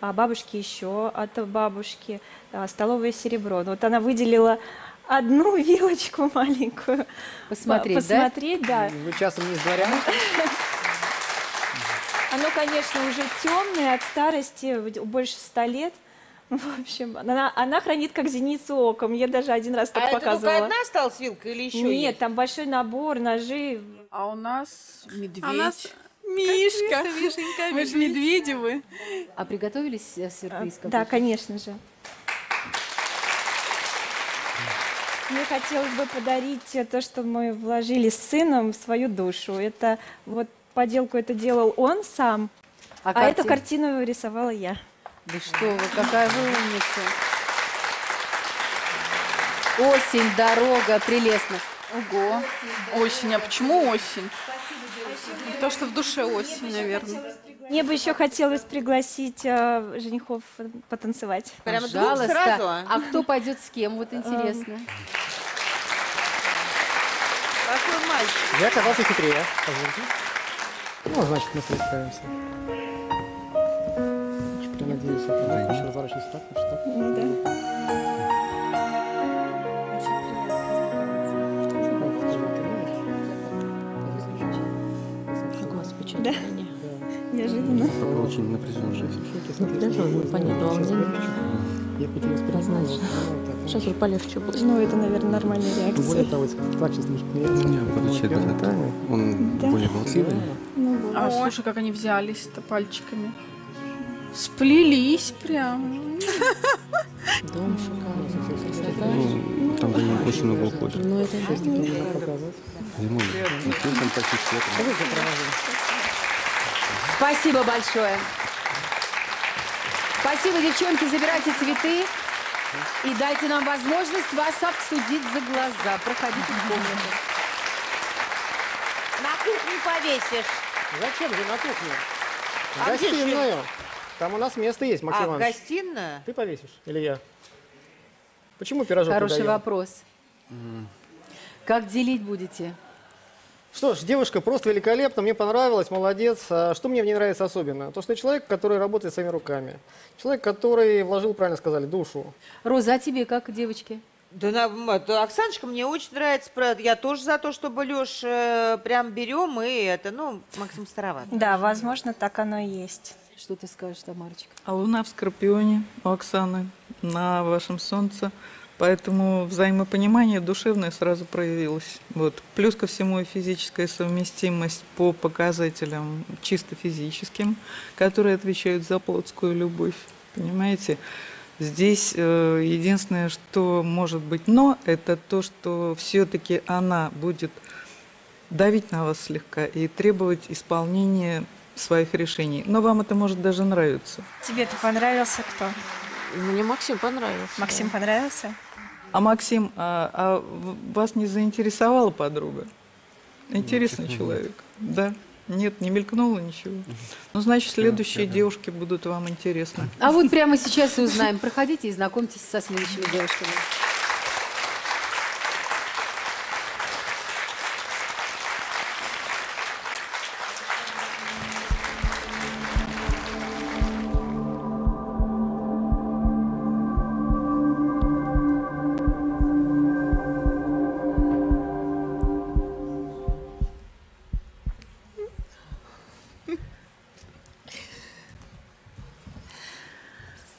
Speaker 10: а бабушки еще от бабушки а, столовое серебро. Вот она выделила одну вилочку маленькую.
Speaker 1: Посмотреть,
Speaker 10: По-
Speaker 1: да?
Speaker 10: Посмотреть, да.
Speaker 3: Вы часом не с дворян?
Speaker 10: Оно, конечно, уже темное от старости, больше ста лет. В общем, она, она хранит как зеницу ока. Мне даже один раз так
Speaker 7: а это
Speaker 10: показывала.
Speaker 7: только одна осталась вилка или еще
Speaker 10: Нет,
Speaker 7: есть?
Speaker 10: там большой набор, ножи.
Speaker 13: А у нас медведь.
Speaker 4: А у нас Мишка.
Speaker 13: Мишенька,
Speaker 4: Мы же
Speaker 13: медведь.
Speaker 4: Медведевы.
Speaker 1: А приготовились э, сюрприз
Speaker 10: Да,
Speaker 1: какой-то?
Speaker 10: конечно же. мне хотелось бы подарить э, то, что мы вложили с сыном в свою душу. Это вот поделку это делал он сам,
Speaker 1: А
Speaker 10: а, эту
Speaker 1: картину
Speaker 10: рисовала я.
Speaker 1: Да что вы, какая вы умница. Осень, дорога, прелестно.
Speaker 13: Ого. Осень. А почему осень? То, что в душе осень, наверное.
Speaker 10: Мне бы еще хотелось пригласить э, женихов потанцевать.
Speaker 1: Пожалуйста. А кто пойдет с кем? Вот интересно.
Speaker 7: Какой мальчик?
Speaker 3: Я оказался хитрее. Позвольте. Ну, значит, мы с Чуть принять здесь. Хочешь разворачиваться так, хочешь так?
Speaker 10: Да.
Speaker 8: Господи,
Speaker 10: Да. Неожиданно.
Speaker 11: Очень напряженная.
Speaker 8: Напряженно, понятно, волнение.
Speaker 3: Я хотел
Speaker 8: Однозначно. Сейчас уже полегче будет.
Speaker 10: Ну, это, наверное, нормальная реакция.
Speaker 3: Более того, если.
Speaker 11: Не, в отличие от этого, он
Speaker 10: Да.
Speaker 11: более болтливый.
Speaker 10: Ну,
Speaker 13: А слушай, как они взялись-то пальчиками. Сплелись прям.
Speaker 8: Дом шикарный.
Speaker 11: Ну, там очень много уходит.
Speaker 8: Ну, это да.
Speaker 11: Там практически
Speaker 1: Спасибо большое. Спасибо, девчонки, забирайте цветы и дайте нам возможность вас обсудить за глаза. Проходите в комнату.
Speaker 7: На кухне повесишь.
Speaker 3: Зачем же на кухню?
Speaker 7: А
Speaker 3: гостиную. Там у нас место есть, Максим
Speaker 7: А,
Speaker 3: Иванович.
Speaker 7: гостиная?
Speaker 3: Ты повесишь или я? Почему пирожок
Speaker 1: Хороший
Speaker 3: не даем?
Speaker 1: вопрос. Как делить будете?
Speaker 3: Что ж, девушка просто великолепна, мне понравилось, молодец. А что мне в ней нравится особенно? То, что человек, который работает своими руками. Человек, который вложил, правильно сказали, душу.
Speaker 1: Роза, а тебе как, девочки?
Speaker 7: Да, на, это, Оксаночка, мне очень нравится. Я тоже за то, чтобы Леш прям берем и это, ну, Максим староват.
Speaker 10: Да, возможно, так оно и есть.
Speaker 1: Что ты скажешь, Тамарочка?
Speaker 5: А луна в Скорпионе у Оксаны на вашем солнце. Поэтому взаимопонимание душевное сразу проявилось. Вот. Плюс ко всему физическая совместимость по показателям чисто физическим, которые отвечают за плотскую любовь. Понимаете? Здесь э, единственное, что может быть но, это то, что все-таки она будет давить на вас слегка и требовать исполнения своих решений. Но вам это может даже нравиться.
Speaker 10: Тебе-то понравился кто?
Speaker 8: Мне Максим понравился.
Speaker 10: Максим понравился?
Speaker 5: А Максим, а, а вас не заинтересовала подруга? Интересный
Speaker 11: честно,
Speaker 5: человек, да? Нет, не мелькнуло ничего. Ну, значит, следующие девушки будут вам интересны.
Speaker 1: А вот прямо сейчас и узнаем. Проходите и знакомьтесь со следующими девушками.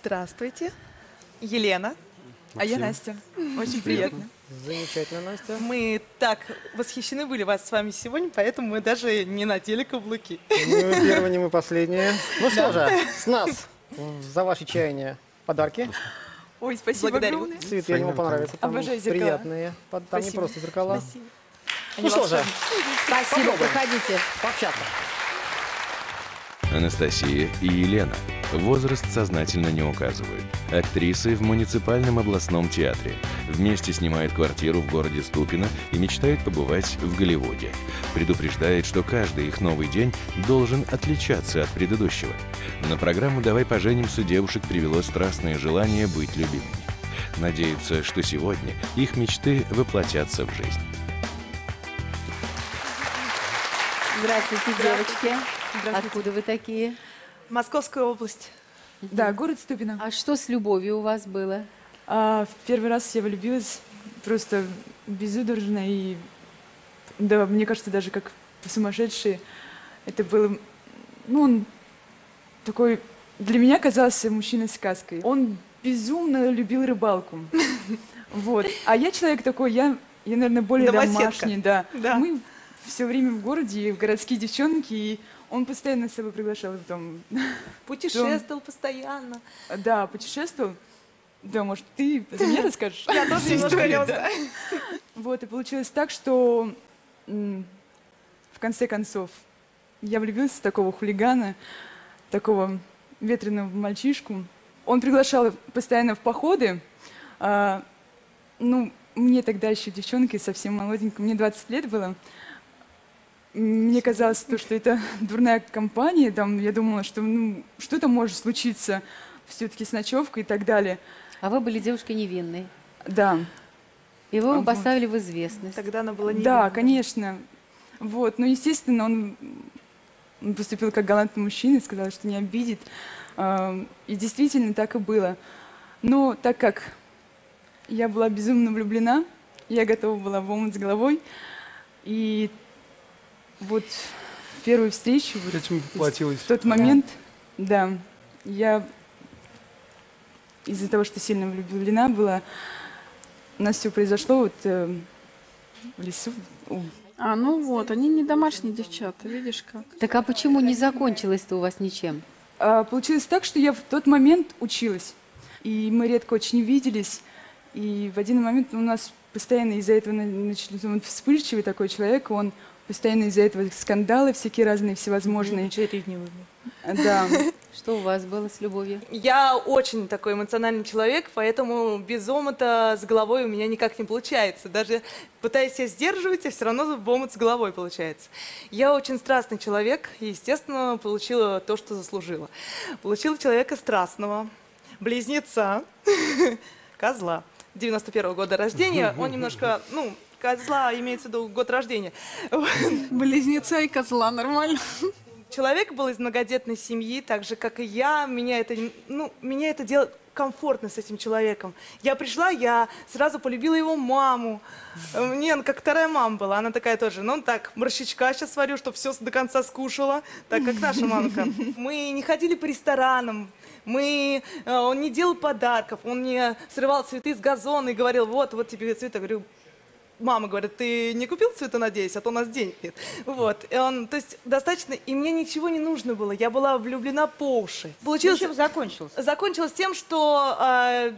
Speaker 6: Здравствуйте. Елена. А я. Настя. Очень приятно.
Speaker 3: Замечательно, Настя.
Speaker 6: Мы так восхищены были вас с вами сегодня, поэтому мы даже не надели каблуки.
Speaker 3: Не мы первые, не мы последние. Ну что же, с нас за ваши чаяния подарки.
Speaker 6: Ой, спасибо
Speaker 3: Благодарю.
Speaker 6: огромное.
Speaker 3: Цветы ему понравятся. Там
Speaker 6: Обожаю зеркала.
Speaker 3: приятные. Там не
Speaker 6: Спасибо.
Speaker 3: просто зеркала.
Speaker 6: Спасибо.
Speaker 3: Ну что же,
Speaker 1: Спасибо,
Speaker 3: попробуем
Speaker 1: проходите.
Speaker 3: пообщаться.
Speaker 2: Анастасия и Елена. Возраст сознательно не указывают. Актрисы в муниципальном областном театре. Вместе снимают квартиру в городе Ступино и мечтают побывать в Голливуде. Предупреждает, что каждый их новый день должен отличаться от предыдущего. На программу «Давай поженимся» девушек привело страстное желание быть любимыми. Надеются, что сегодня их мечты воплотятся в жизнь.
Speaker 1: Здравствуйте, девочки. Откуда вы такие?
Speaker 6: Московская область.
Speaker 15: Да, город Ступино.
Speaker 1: А что с любовью у вас было?
Speaker 15: А, в первый раз я влюбилась просто безудержно и, да, мне кажется, даже как сумасшедший. Это было, ну, он такой, для меня казался мужчина сказкой. Он безумно любил рыбалку. Вот. А я человек такой, я, я наверное, более домашний, да.
Speaker 6: Да.
Speaker 15: Мы все время в городе, и городские девчонки, и он постоянно с собой приглашал дом.
Speaker 6: Путешествовал постоянно.
Speaker 15: Да, путешествовал. Да, может, ты за меня расскажешь?
Speaker 4: Я тоже немножко
Speaker 15: да.
Speaker 4: знаю.
Speaker 15: Вот, и получилось так, что в конце концов я влюбилась в такого хулигана, такого ветреного мальчишку. Он приглашал постоянно в походы. а, ну, мне тогда еще девчонкой совсем молоденькой, мне 20 лет было. Мне казалось, то, что это дурная компания, там, я думала, что ну, что-то может случиться все-таки с ночевкой и так далее.
Speaker 1: А вы были девушкой невинной.
Speaker 15: Да.
Speaker 1: Его
Speaker 15: Вот.
Speaker 1: поставили в известность.
Speaker 4: Тогда она была
Speaker 15: Да, конечно. Вот, ну, естественно, он поступил как галантный мужчина, сказал, что не обидит. А, И действительно так и было. Но так как я была безумно влюблена, я готова была в омут с головой. И вот в первую встречу, вот
Speaker 14: Этим поплатилась.
Speaker 15: в тот момент, да, я из-за того, что сильно влюблена была, у нас все произошло вот э, в лесу. у-
Speaker 13: А, ну вот, они не домашние девчата, видишь как.
Speaker 1: Так а почему не закончилось-то у вас ничем?
Speaker 15: А, Получилось так, что я в тот момент училась, и мы редко очень виделись, и в один момент у нас постоянно из-за этого на- начались, он вспыльчивый такой человек, он постоянно из-за этого скандалы всякие разные, всевозможные. Да.
Speaker 1: Что у вас было с любовью?
Speaker 6: Я очень такой эмоциональный человек, поэтому без омута с головой у меня никак не получается. Даже пытаясь себя сдерживать, а все равно в омут с головой получается. Я очень страстный человек и, естественно, получила то, что заслужила. Получила человека страстного, близнеца, козла. 91 года рождения. Он немножко, ну, козла имеется в виду год рождения.
Speaker 13: Близнеца и козла, нормально.
Speaker 6: Человек был из многодетной семьи, так же, как и я. Меня это, ну, меня это делает комфортно с этим человеком. Я пришла, я сразу полюбила его маму. Мне она как вторая мама была, она такая тоже. Ну, так, борщичка сейчас сварю, чтобы все до конца скушала, так как наша мамка. Мы не ходили по ресторанам, мы, э, он не делал подарков, он мне срывал цветы с газона и говорил, вот, вот тебе цветы. Я говорю, мама говорит, ты не купил цветы, надеюсь, а то у нас денег нет. Вот, и он, то есть достаточно, и мне ничего не нужно было, я была влюблена по уши. Получилось,
Speaker 7: Ну, чем закончилось?
Speaker 6: Закончилось тем, что э,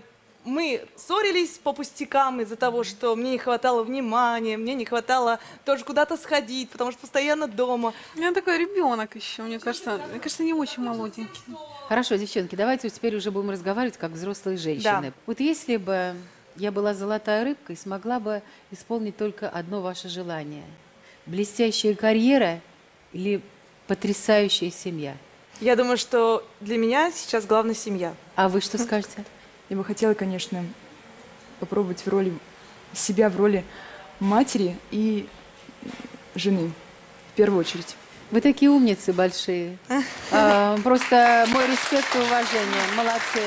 Speaker 6: мы ссорились по пустякам из-за того, что мне не хватало внимания, мне не хватало тоже куда-то сходить, потому что постоянно дома.
Speaker 13: У меня такой ребенок еще, мне кажется, мне кажется, не очень молоденький.
Speaker 1: Хорошо, девчонки, давайте теперь уже будем разговаривать как взрослые женщины.
Speaker 13: Да.
Speaker 1: Вот если бы я была золотая рыбка и смогла бы исполнить только одно ваше желание. Блестящая карьера или потрясающая семья?
Speaker 6: Я думаю, что для меня сейчас главная семья.
Speaker 1: А вы что скажете?
Speaker 15: Я бы хотела, конечно, попробовать в роли себя в роли матери и жены в первую очередь.
Speaker 1: Вы такие умницы большие. А, Просто мой респект и уважение. Молодцы.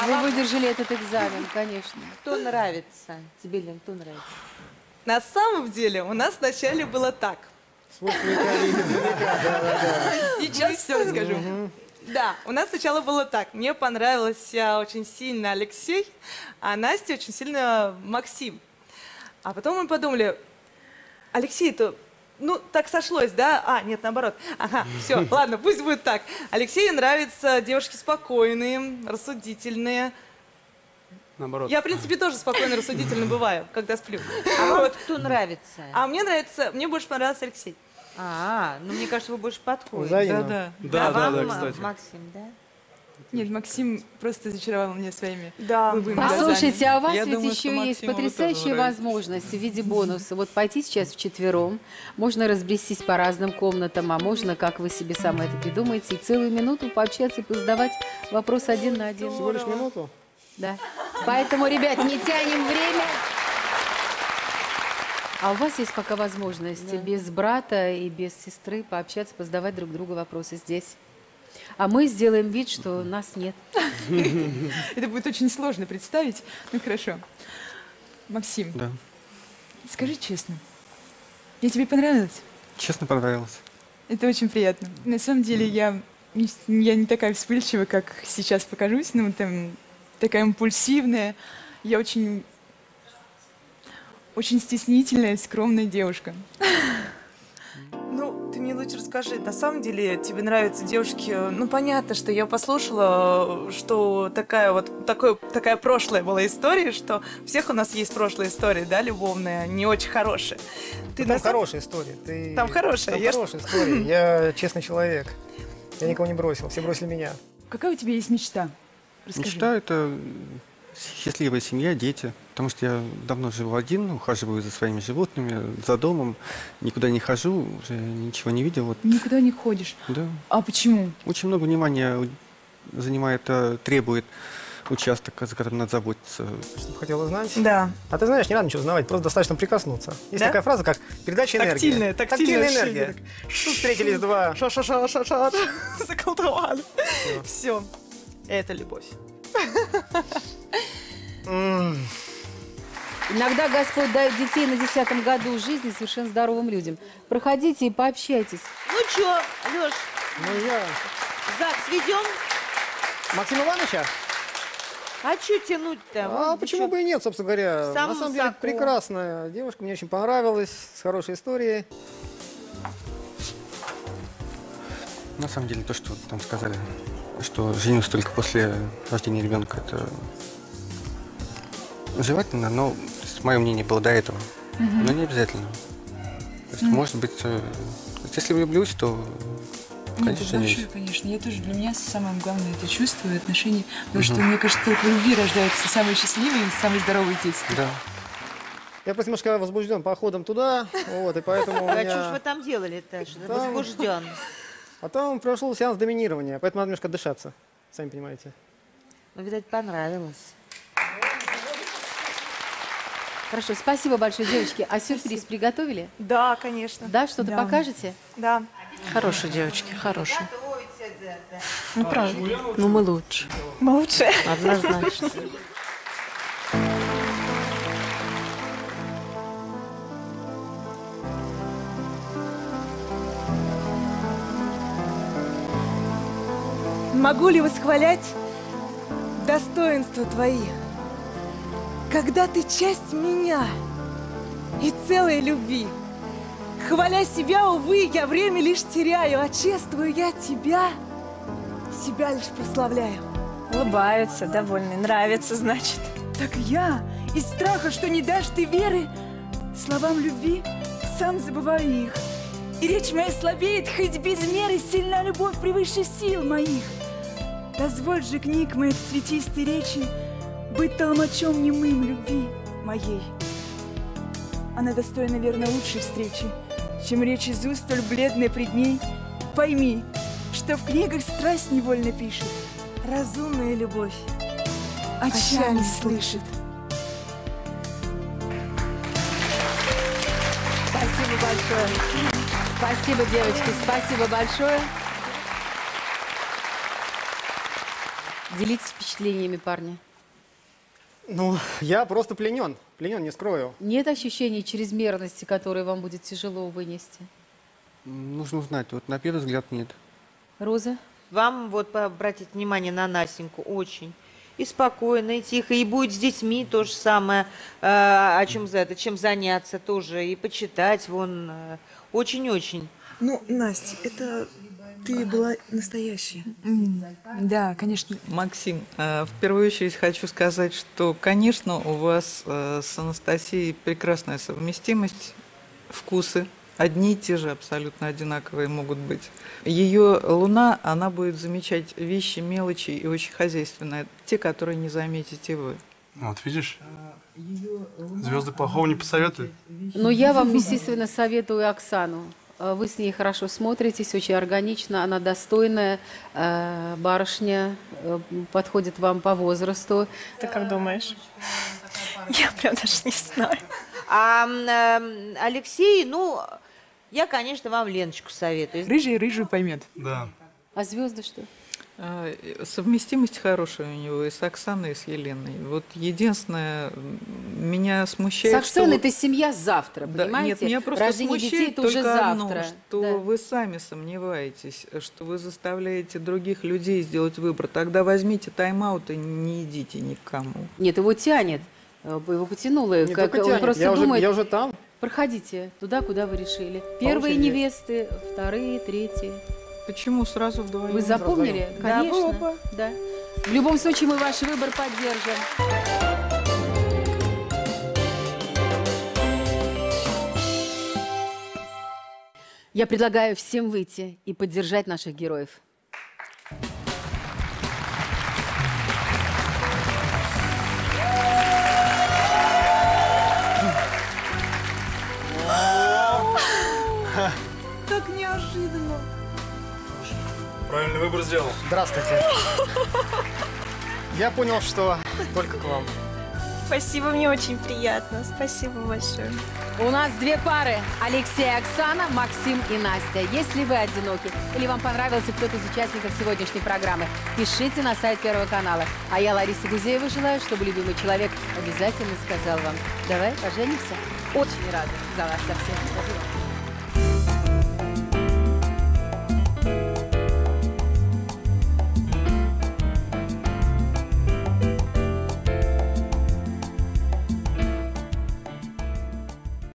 Speaker 6: А
Speaker 1: Вы
Speaker 6: вам-
Speaker 1: выдержали этот экзамен, конечно.
Speaker 7: Кто нравится? Тебе, Лен, кто нравится?
Speaker 6: На самом деле у нас вначале было так.
Speaker 15: Сейчас все расскажу.
Speaker 6: Да, у нас сначала было так. Мне понравился очень сильно Алексей, а Насте очень сильно Максим. А потом мы подумали, Алексей-то, ну, так сошлось, да? А, нет, наоборот. Ага, все, ладно, пусть будет так. Алексею нравятся девушки спокойные, рассудительные.
Speaker 14: Наоборот.
Speaker 6: Я, в принципе, тоже спокойно рассудительно бываю, когда сплю.
Speaker 7: А вам кто нравится?
Speaker 6: А мне нравится, мне больше понравился Алексей.
Speaker 7: А, ну мне кажется, вы больше подходите.
Speaker 15: Взаимно.
Speaker 7: Да,
Speaker 14: Да,
Speaker 7: а
Speaker 14: да, да,
Speaker 7: М-
Speaker 14: кстати.
Speaker 7: Максим, да?
Speaker 15: Нет, Максим просто зачаровал меня своими
Speaker 6: да.
Speaker 15: голубыми
Speaker 1: Послушайте, а у вас
Speaker 15: глазами.
Speaker 1: ведь еще есть потрясающая возможность в виде бонуса. Вот пойти сейчас вчетвером, можно разбрестись по разным комнатам, а можно, как вы себе сам это придумаете, и целую минуту пообщаться и позадавать вопрос один на один.
Speaker 3: Всего лишь минуту?
Speaker 1: Да. Поэтому, ребят, не тянем время. А у вас есть пока возможность без брата и без сестры пообщаться, позадавать друг другу вопросы здесь. А мы сделаем вид, что нас нет.
Speaker 15: Это будет очень сложно представить. Ну хорошо. Максим,
Speaker 11: Да.
Speaker 15: скажи честно, я тебе понравилась?
Speaker 11: Честно понравилось.
Speaker 15: Это очень приятно. На самом деле я не, я не такая вспыльчивая, как сейчас покажусь, ну там такая импульсивная. Я очень очень стеснительная, скромная девушка.
Speaker 6: Мне лучше расскажи, на самом деле тебе нравятся девушки, э, ну понятно, что я послушала, э, что такая вот такое, такая прошлая была история, что у всех у нас есть прошлая история, да, любовная, не очень хорошая.
Speaker 3: Ты там
Speaker 6: самом-
Speaker 3: хорошая история. Ты...
Speaker 6: Там хорошая,
Speaker 3: Там
Speaker 6: я
Speaker 3: хорошая история. Я честный человек. Я никого не бросил, все бросили меня.
Speaker 15: Какая у тебя есть мечта? Расскажи.
Speaker 11: Мечта – это счастливая семья, дети. Потому что я давно живу один, ухаживаю за своими животными, за домом. Никуда не хожу, уже ничего не видел. Вот,
Speaker 15: Никуда не ходишь.
Speaker 11: да.
Speaker 15: А почему?
Speaker 11: Очень много внимания занимает, э, требует участок, за которым надо заботиться.
Speaker 3: Хотел узнать?
Speaker 6: Да.
Speaker 3: А ты знаешь, не надо ничего узнавать, просто достаточно прикоснуться. Есть
Speaker 6: Да?
Speaker 3: такая фраза, как передача энергии.
Speaker 6: Тактильная, тактильная вообще
Speaker 3: энергия. Тут встретились два.
Speaker 6: Ша-ша-ша-ша-ша. Заколдовали. Все. Это любовь.
Speaker 1: Иногда Господь дает детей на десятом году жизни совершенно здоровым людям. Проходите и пообщайтесь.
Speaker 7: Ну чё, Лёш,
Speaker 3: Ну я...
Speaker 7: ЗАГС ведем?
Speaker 3: Максим Ивановича?
Speaker 7: А чё тянуть-то?
Speaker 3: А
Speaker 7: Вон,
Speaker 3: почему бы и нет, собственно говоря?
Speaker 7: В самом
Speaker 3: На самом деле прекрасная девушка, мне очень понравилась, с хорошей историей.
Speaker 11: На самом деле, то, что там сказали, что женюсь только после рождения ребенка, это желательно, но мое мнение было до этого.
Speaker 15: Мгм.
Speaker 11: Но не обязательно. То есть,
Speaker 15: Мгм.
Speaker 11: может быть, э, если влюблюсь, то,
Speaker 15: Нет,
Speaker 11: конечно,
Speaker 15: это
Speaker 11: женюсь.
Speaker 15: большое, конечно. Я тоже для меня самое главное это чувство и отношения. Потому что,
Speaker 11: Мгм.
Speaker 15: мне кажется, только в любви рождаются самые счастливые и самые здоровые дети.
Speaker 11: Да.
Speaker 3: Я просто немножко возбужден походом туда, вот, и поэтому
Speaker 7: А
Speaker 3: меня...
Speaker 7: что ж вы там делали-то? Что
Speaker 3: Там-
Speaker 7: возбужден?
Speaker 3: А там прошел сеанс доминирования, поэтому надо немножко дышаться, сами понимаете.
Speaker 7: Ну, видать, понравилось.
Speaker 1: Хорошо, спасибо большое, девочки. А сюрприз приготовили?
Speaker 6: Да, конечно.
Speaker 1: Да, что-то
Speaker 6: Да.
Speaker 1: покажете?
Speaker 6: Да.
Speaker 8: Хорошие девочки, хорошие. Ну, правда. Ну, мы лучше.
Speaker 6: Мы лучше.
Speaker 8: Однозначно.
Speaker 6: Могу ли восхвалять достоинства твои, когда ты часть меня и целой любви? Хваля себя, увы, я время лишь теряю, а чествую я тебя, себя лишь прославляю.
Speaker 10: Улыбаются, довольны, нравится, значит.
Speaker 15: Так я из страха, что не дашь ты веры, словам любви сам забываю их. И речь моя слабеет, хоть без меры сильна любовь превыше сил моих. Дозволь же книг моих цветистой речи быть толмачом немым любви моей. Она достойна, верно, лучшей встречи, чем речь из уст столь бледной пред ней. Пойми, что в книгах страсть невольно пишет,
Speaker 6: Разумная любовь.
Speaker 15: оча не слышит.
Speaker 1: Спасибо большое. Спасибо, девочки, спасибо большое. Делитесь впечатлениями, парни.
Speaker 3: Ну, я просто пленен, пленен, не скрою.
Speaker 1: Нет ощущения чрезмерности, которые вам будет тяжело вынести?
Speaker 11: Нужно узнать. Вот на первый взгляд нет.
Speaker 1: Роза?
Speaker 7: Вам вот обратить внимание на Настеньку очень. И спокойно, и тихо, и будет с детьми то же самое, э, о чем за это, чем заняться тоже, и почитать, вон, э, очень-очень.
Speaker 6: Ну, Настя, это ты была настоящая.
Speaker 15: Да, конечно.
Speaker 5: Максим, э, в первую очередь хочу сказать, что, конечно, у вас э, с Анастасией прекрасная совместимость, вкусы одни и те же, абсолютно одинаковые могут быть. Ее луна, она будет замечать вещи, мелочи и очень хозяйственные, те, которые не заметите вы.
Speaker 14: Вот, видишь? Звезды плохого не посоветуют.
Speaker 1: Но я вам, естественно, советую Оксану. Э, Вы с ней хорошо смотритесь, очень органично, она достойная э, барышня, э, подходит вам по возрасту.
Speaker 10: Ты как думаешь? Я прям даже не знаю.
Speaker 7: А эм, Алексей, ну, я, конечно, вам Леночку советую.
Speaker 15: Рыжий рыжую поймет.
Speaker 14: Да.
Speaker 1: А звезды что?
Speaker 5: А, э, Совместимость хорошая у него и с Оксаной, и с Еленой. Вот единственное, меня
Speaker 1: С
Speaker 5: смущает, что...
Speaker 1: Оксаной
Speaker 5: вот-
Speaker 1: это семья завтра,
Speaker 5: Да,
Speaker 1: понимаете?
Speaker 5: Нет, меня просто
Speaker 1: Рождение
Speaker 5: смущает
Speaker 1: детей это уже
Speaker 5: только одно,
Speaker 1: завтра.
Speaker 5: что
Speaker 1: Да.
Speaker 5: вы сами сомневаетесь, что вы заставляете других людей сделать выбор. Тогда возьмите тайм-аут и не идите никому.
Speaker 1: Нет, его тянет. Э, Его потянуло.
Speaker 3: Не
Speaker 1: как,
Speaker 3: только
Speaker 1: он
Speaker 3: тянет,
Speaker 1: просто
Speaker 3: я, уже,
Speaker 1: думает,
Speaker 3: я уже там.
Speaker 1: Проходите туда, куда вы решили. Первые невесты, вторые, третьи.
Speaker 5: Почему сразу вдвоем?
Speaker 1: Вы запомнили?
Speaker 5: Да,
Speaker 1: Конечно.
Speaker 5: оба.
Speaker 1: Да. В любом случае мы ваш выбор поддержим. Я предлагаю всем выйти и поддержать наших героев.
Speaker 14: Правильный выбор сделал.
Speaker 3: Здравствуйте. Я понял, что только к вам.
Speaker 10: Спасибо, мне очень приятно. Спасибо большое.
Speaker 1: У нас две пары. Алексей и Оксана, Максим и Настя. Если вы одиноки или вам понравился кто-то из участников сегодняшней программы, пишите на сайт Первого канала. А я, Лариса Гузеева, желаю, чтобы любимый человек обязательно сказал вам «Давай поженимся». Очень рада за вас совсем.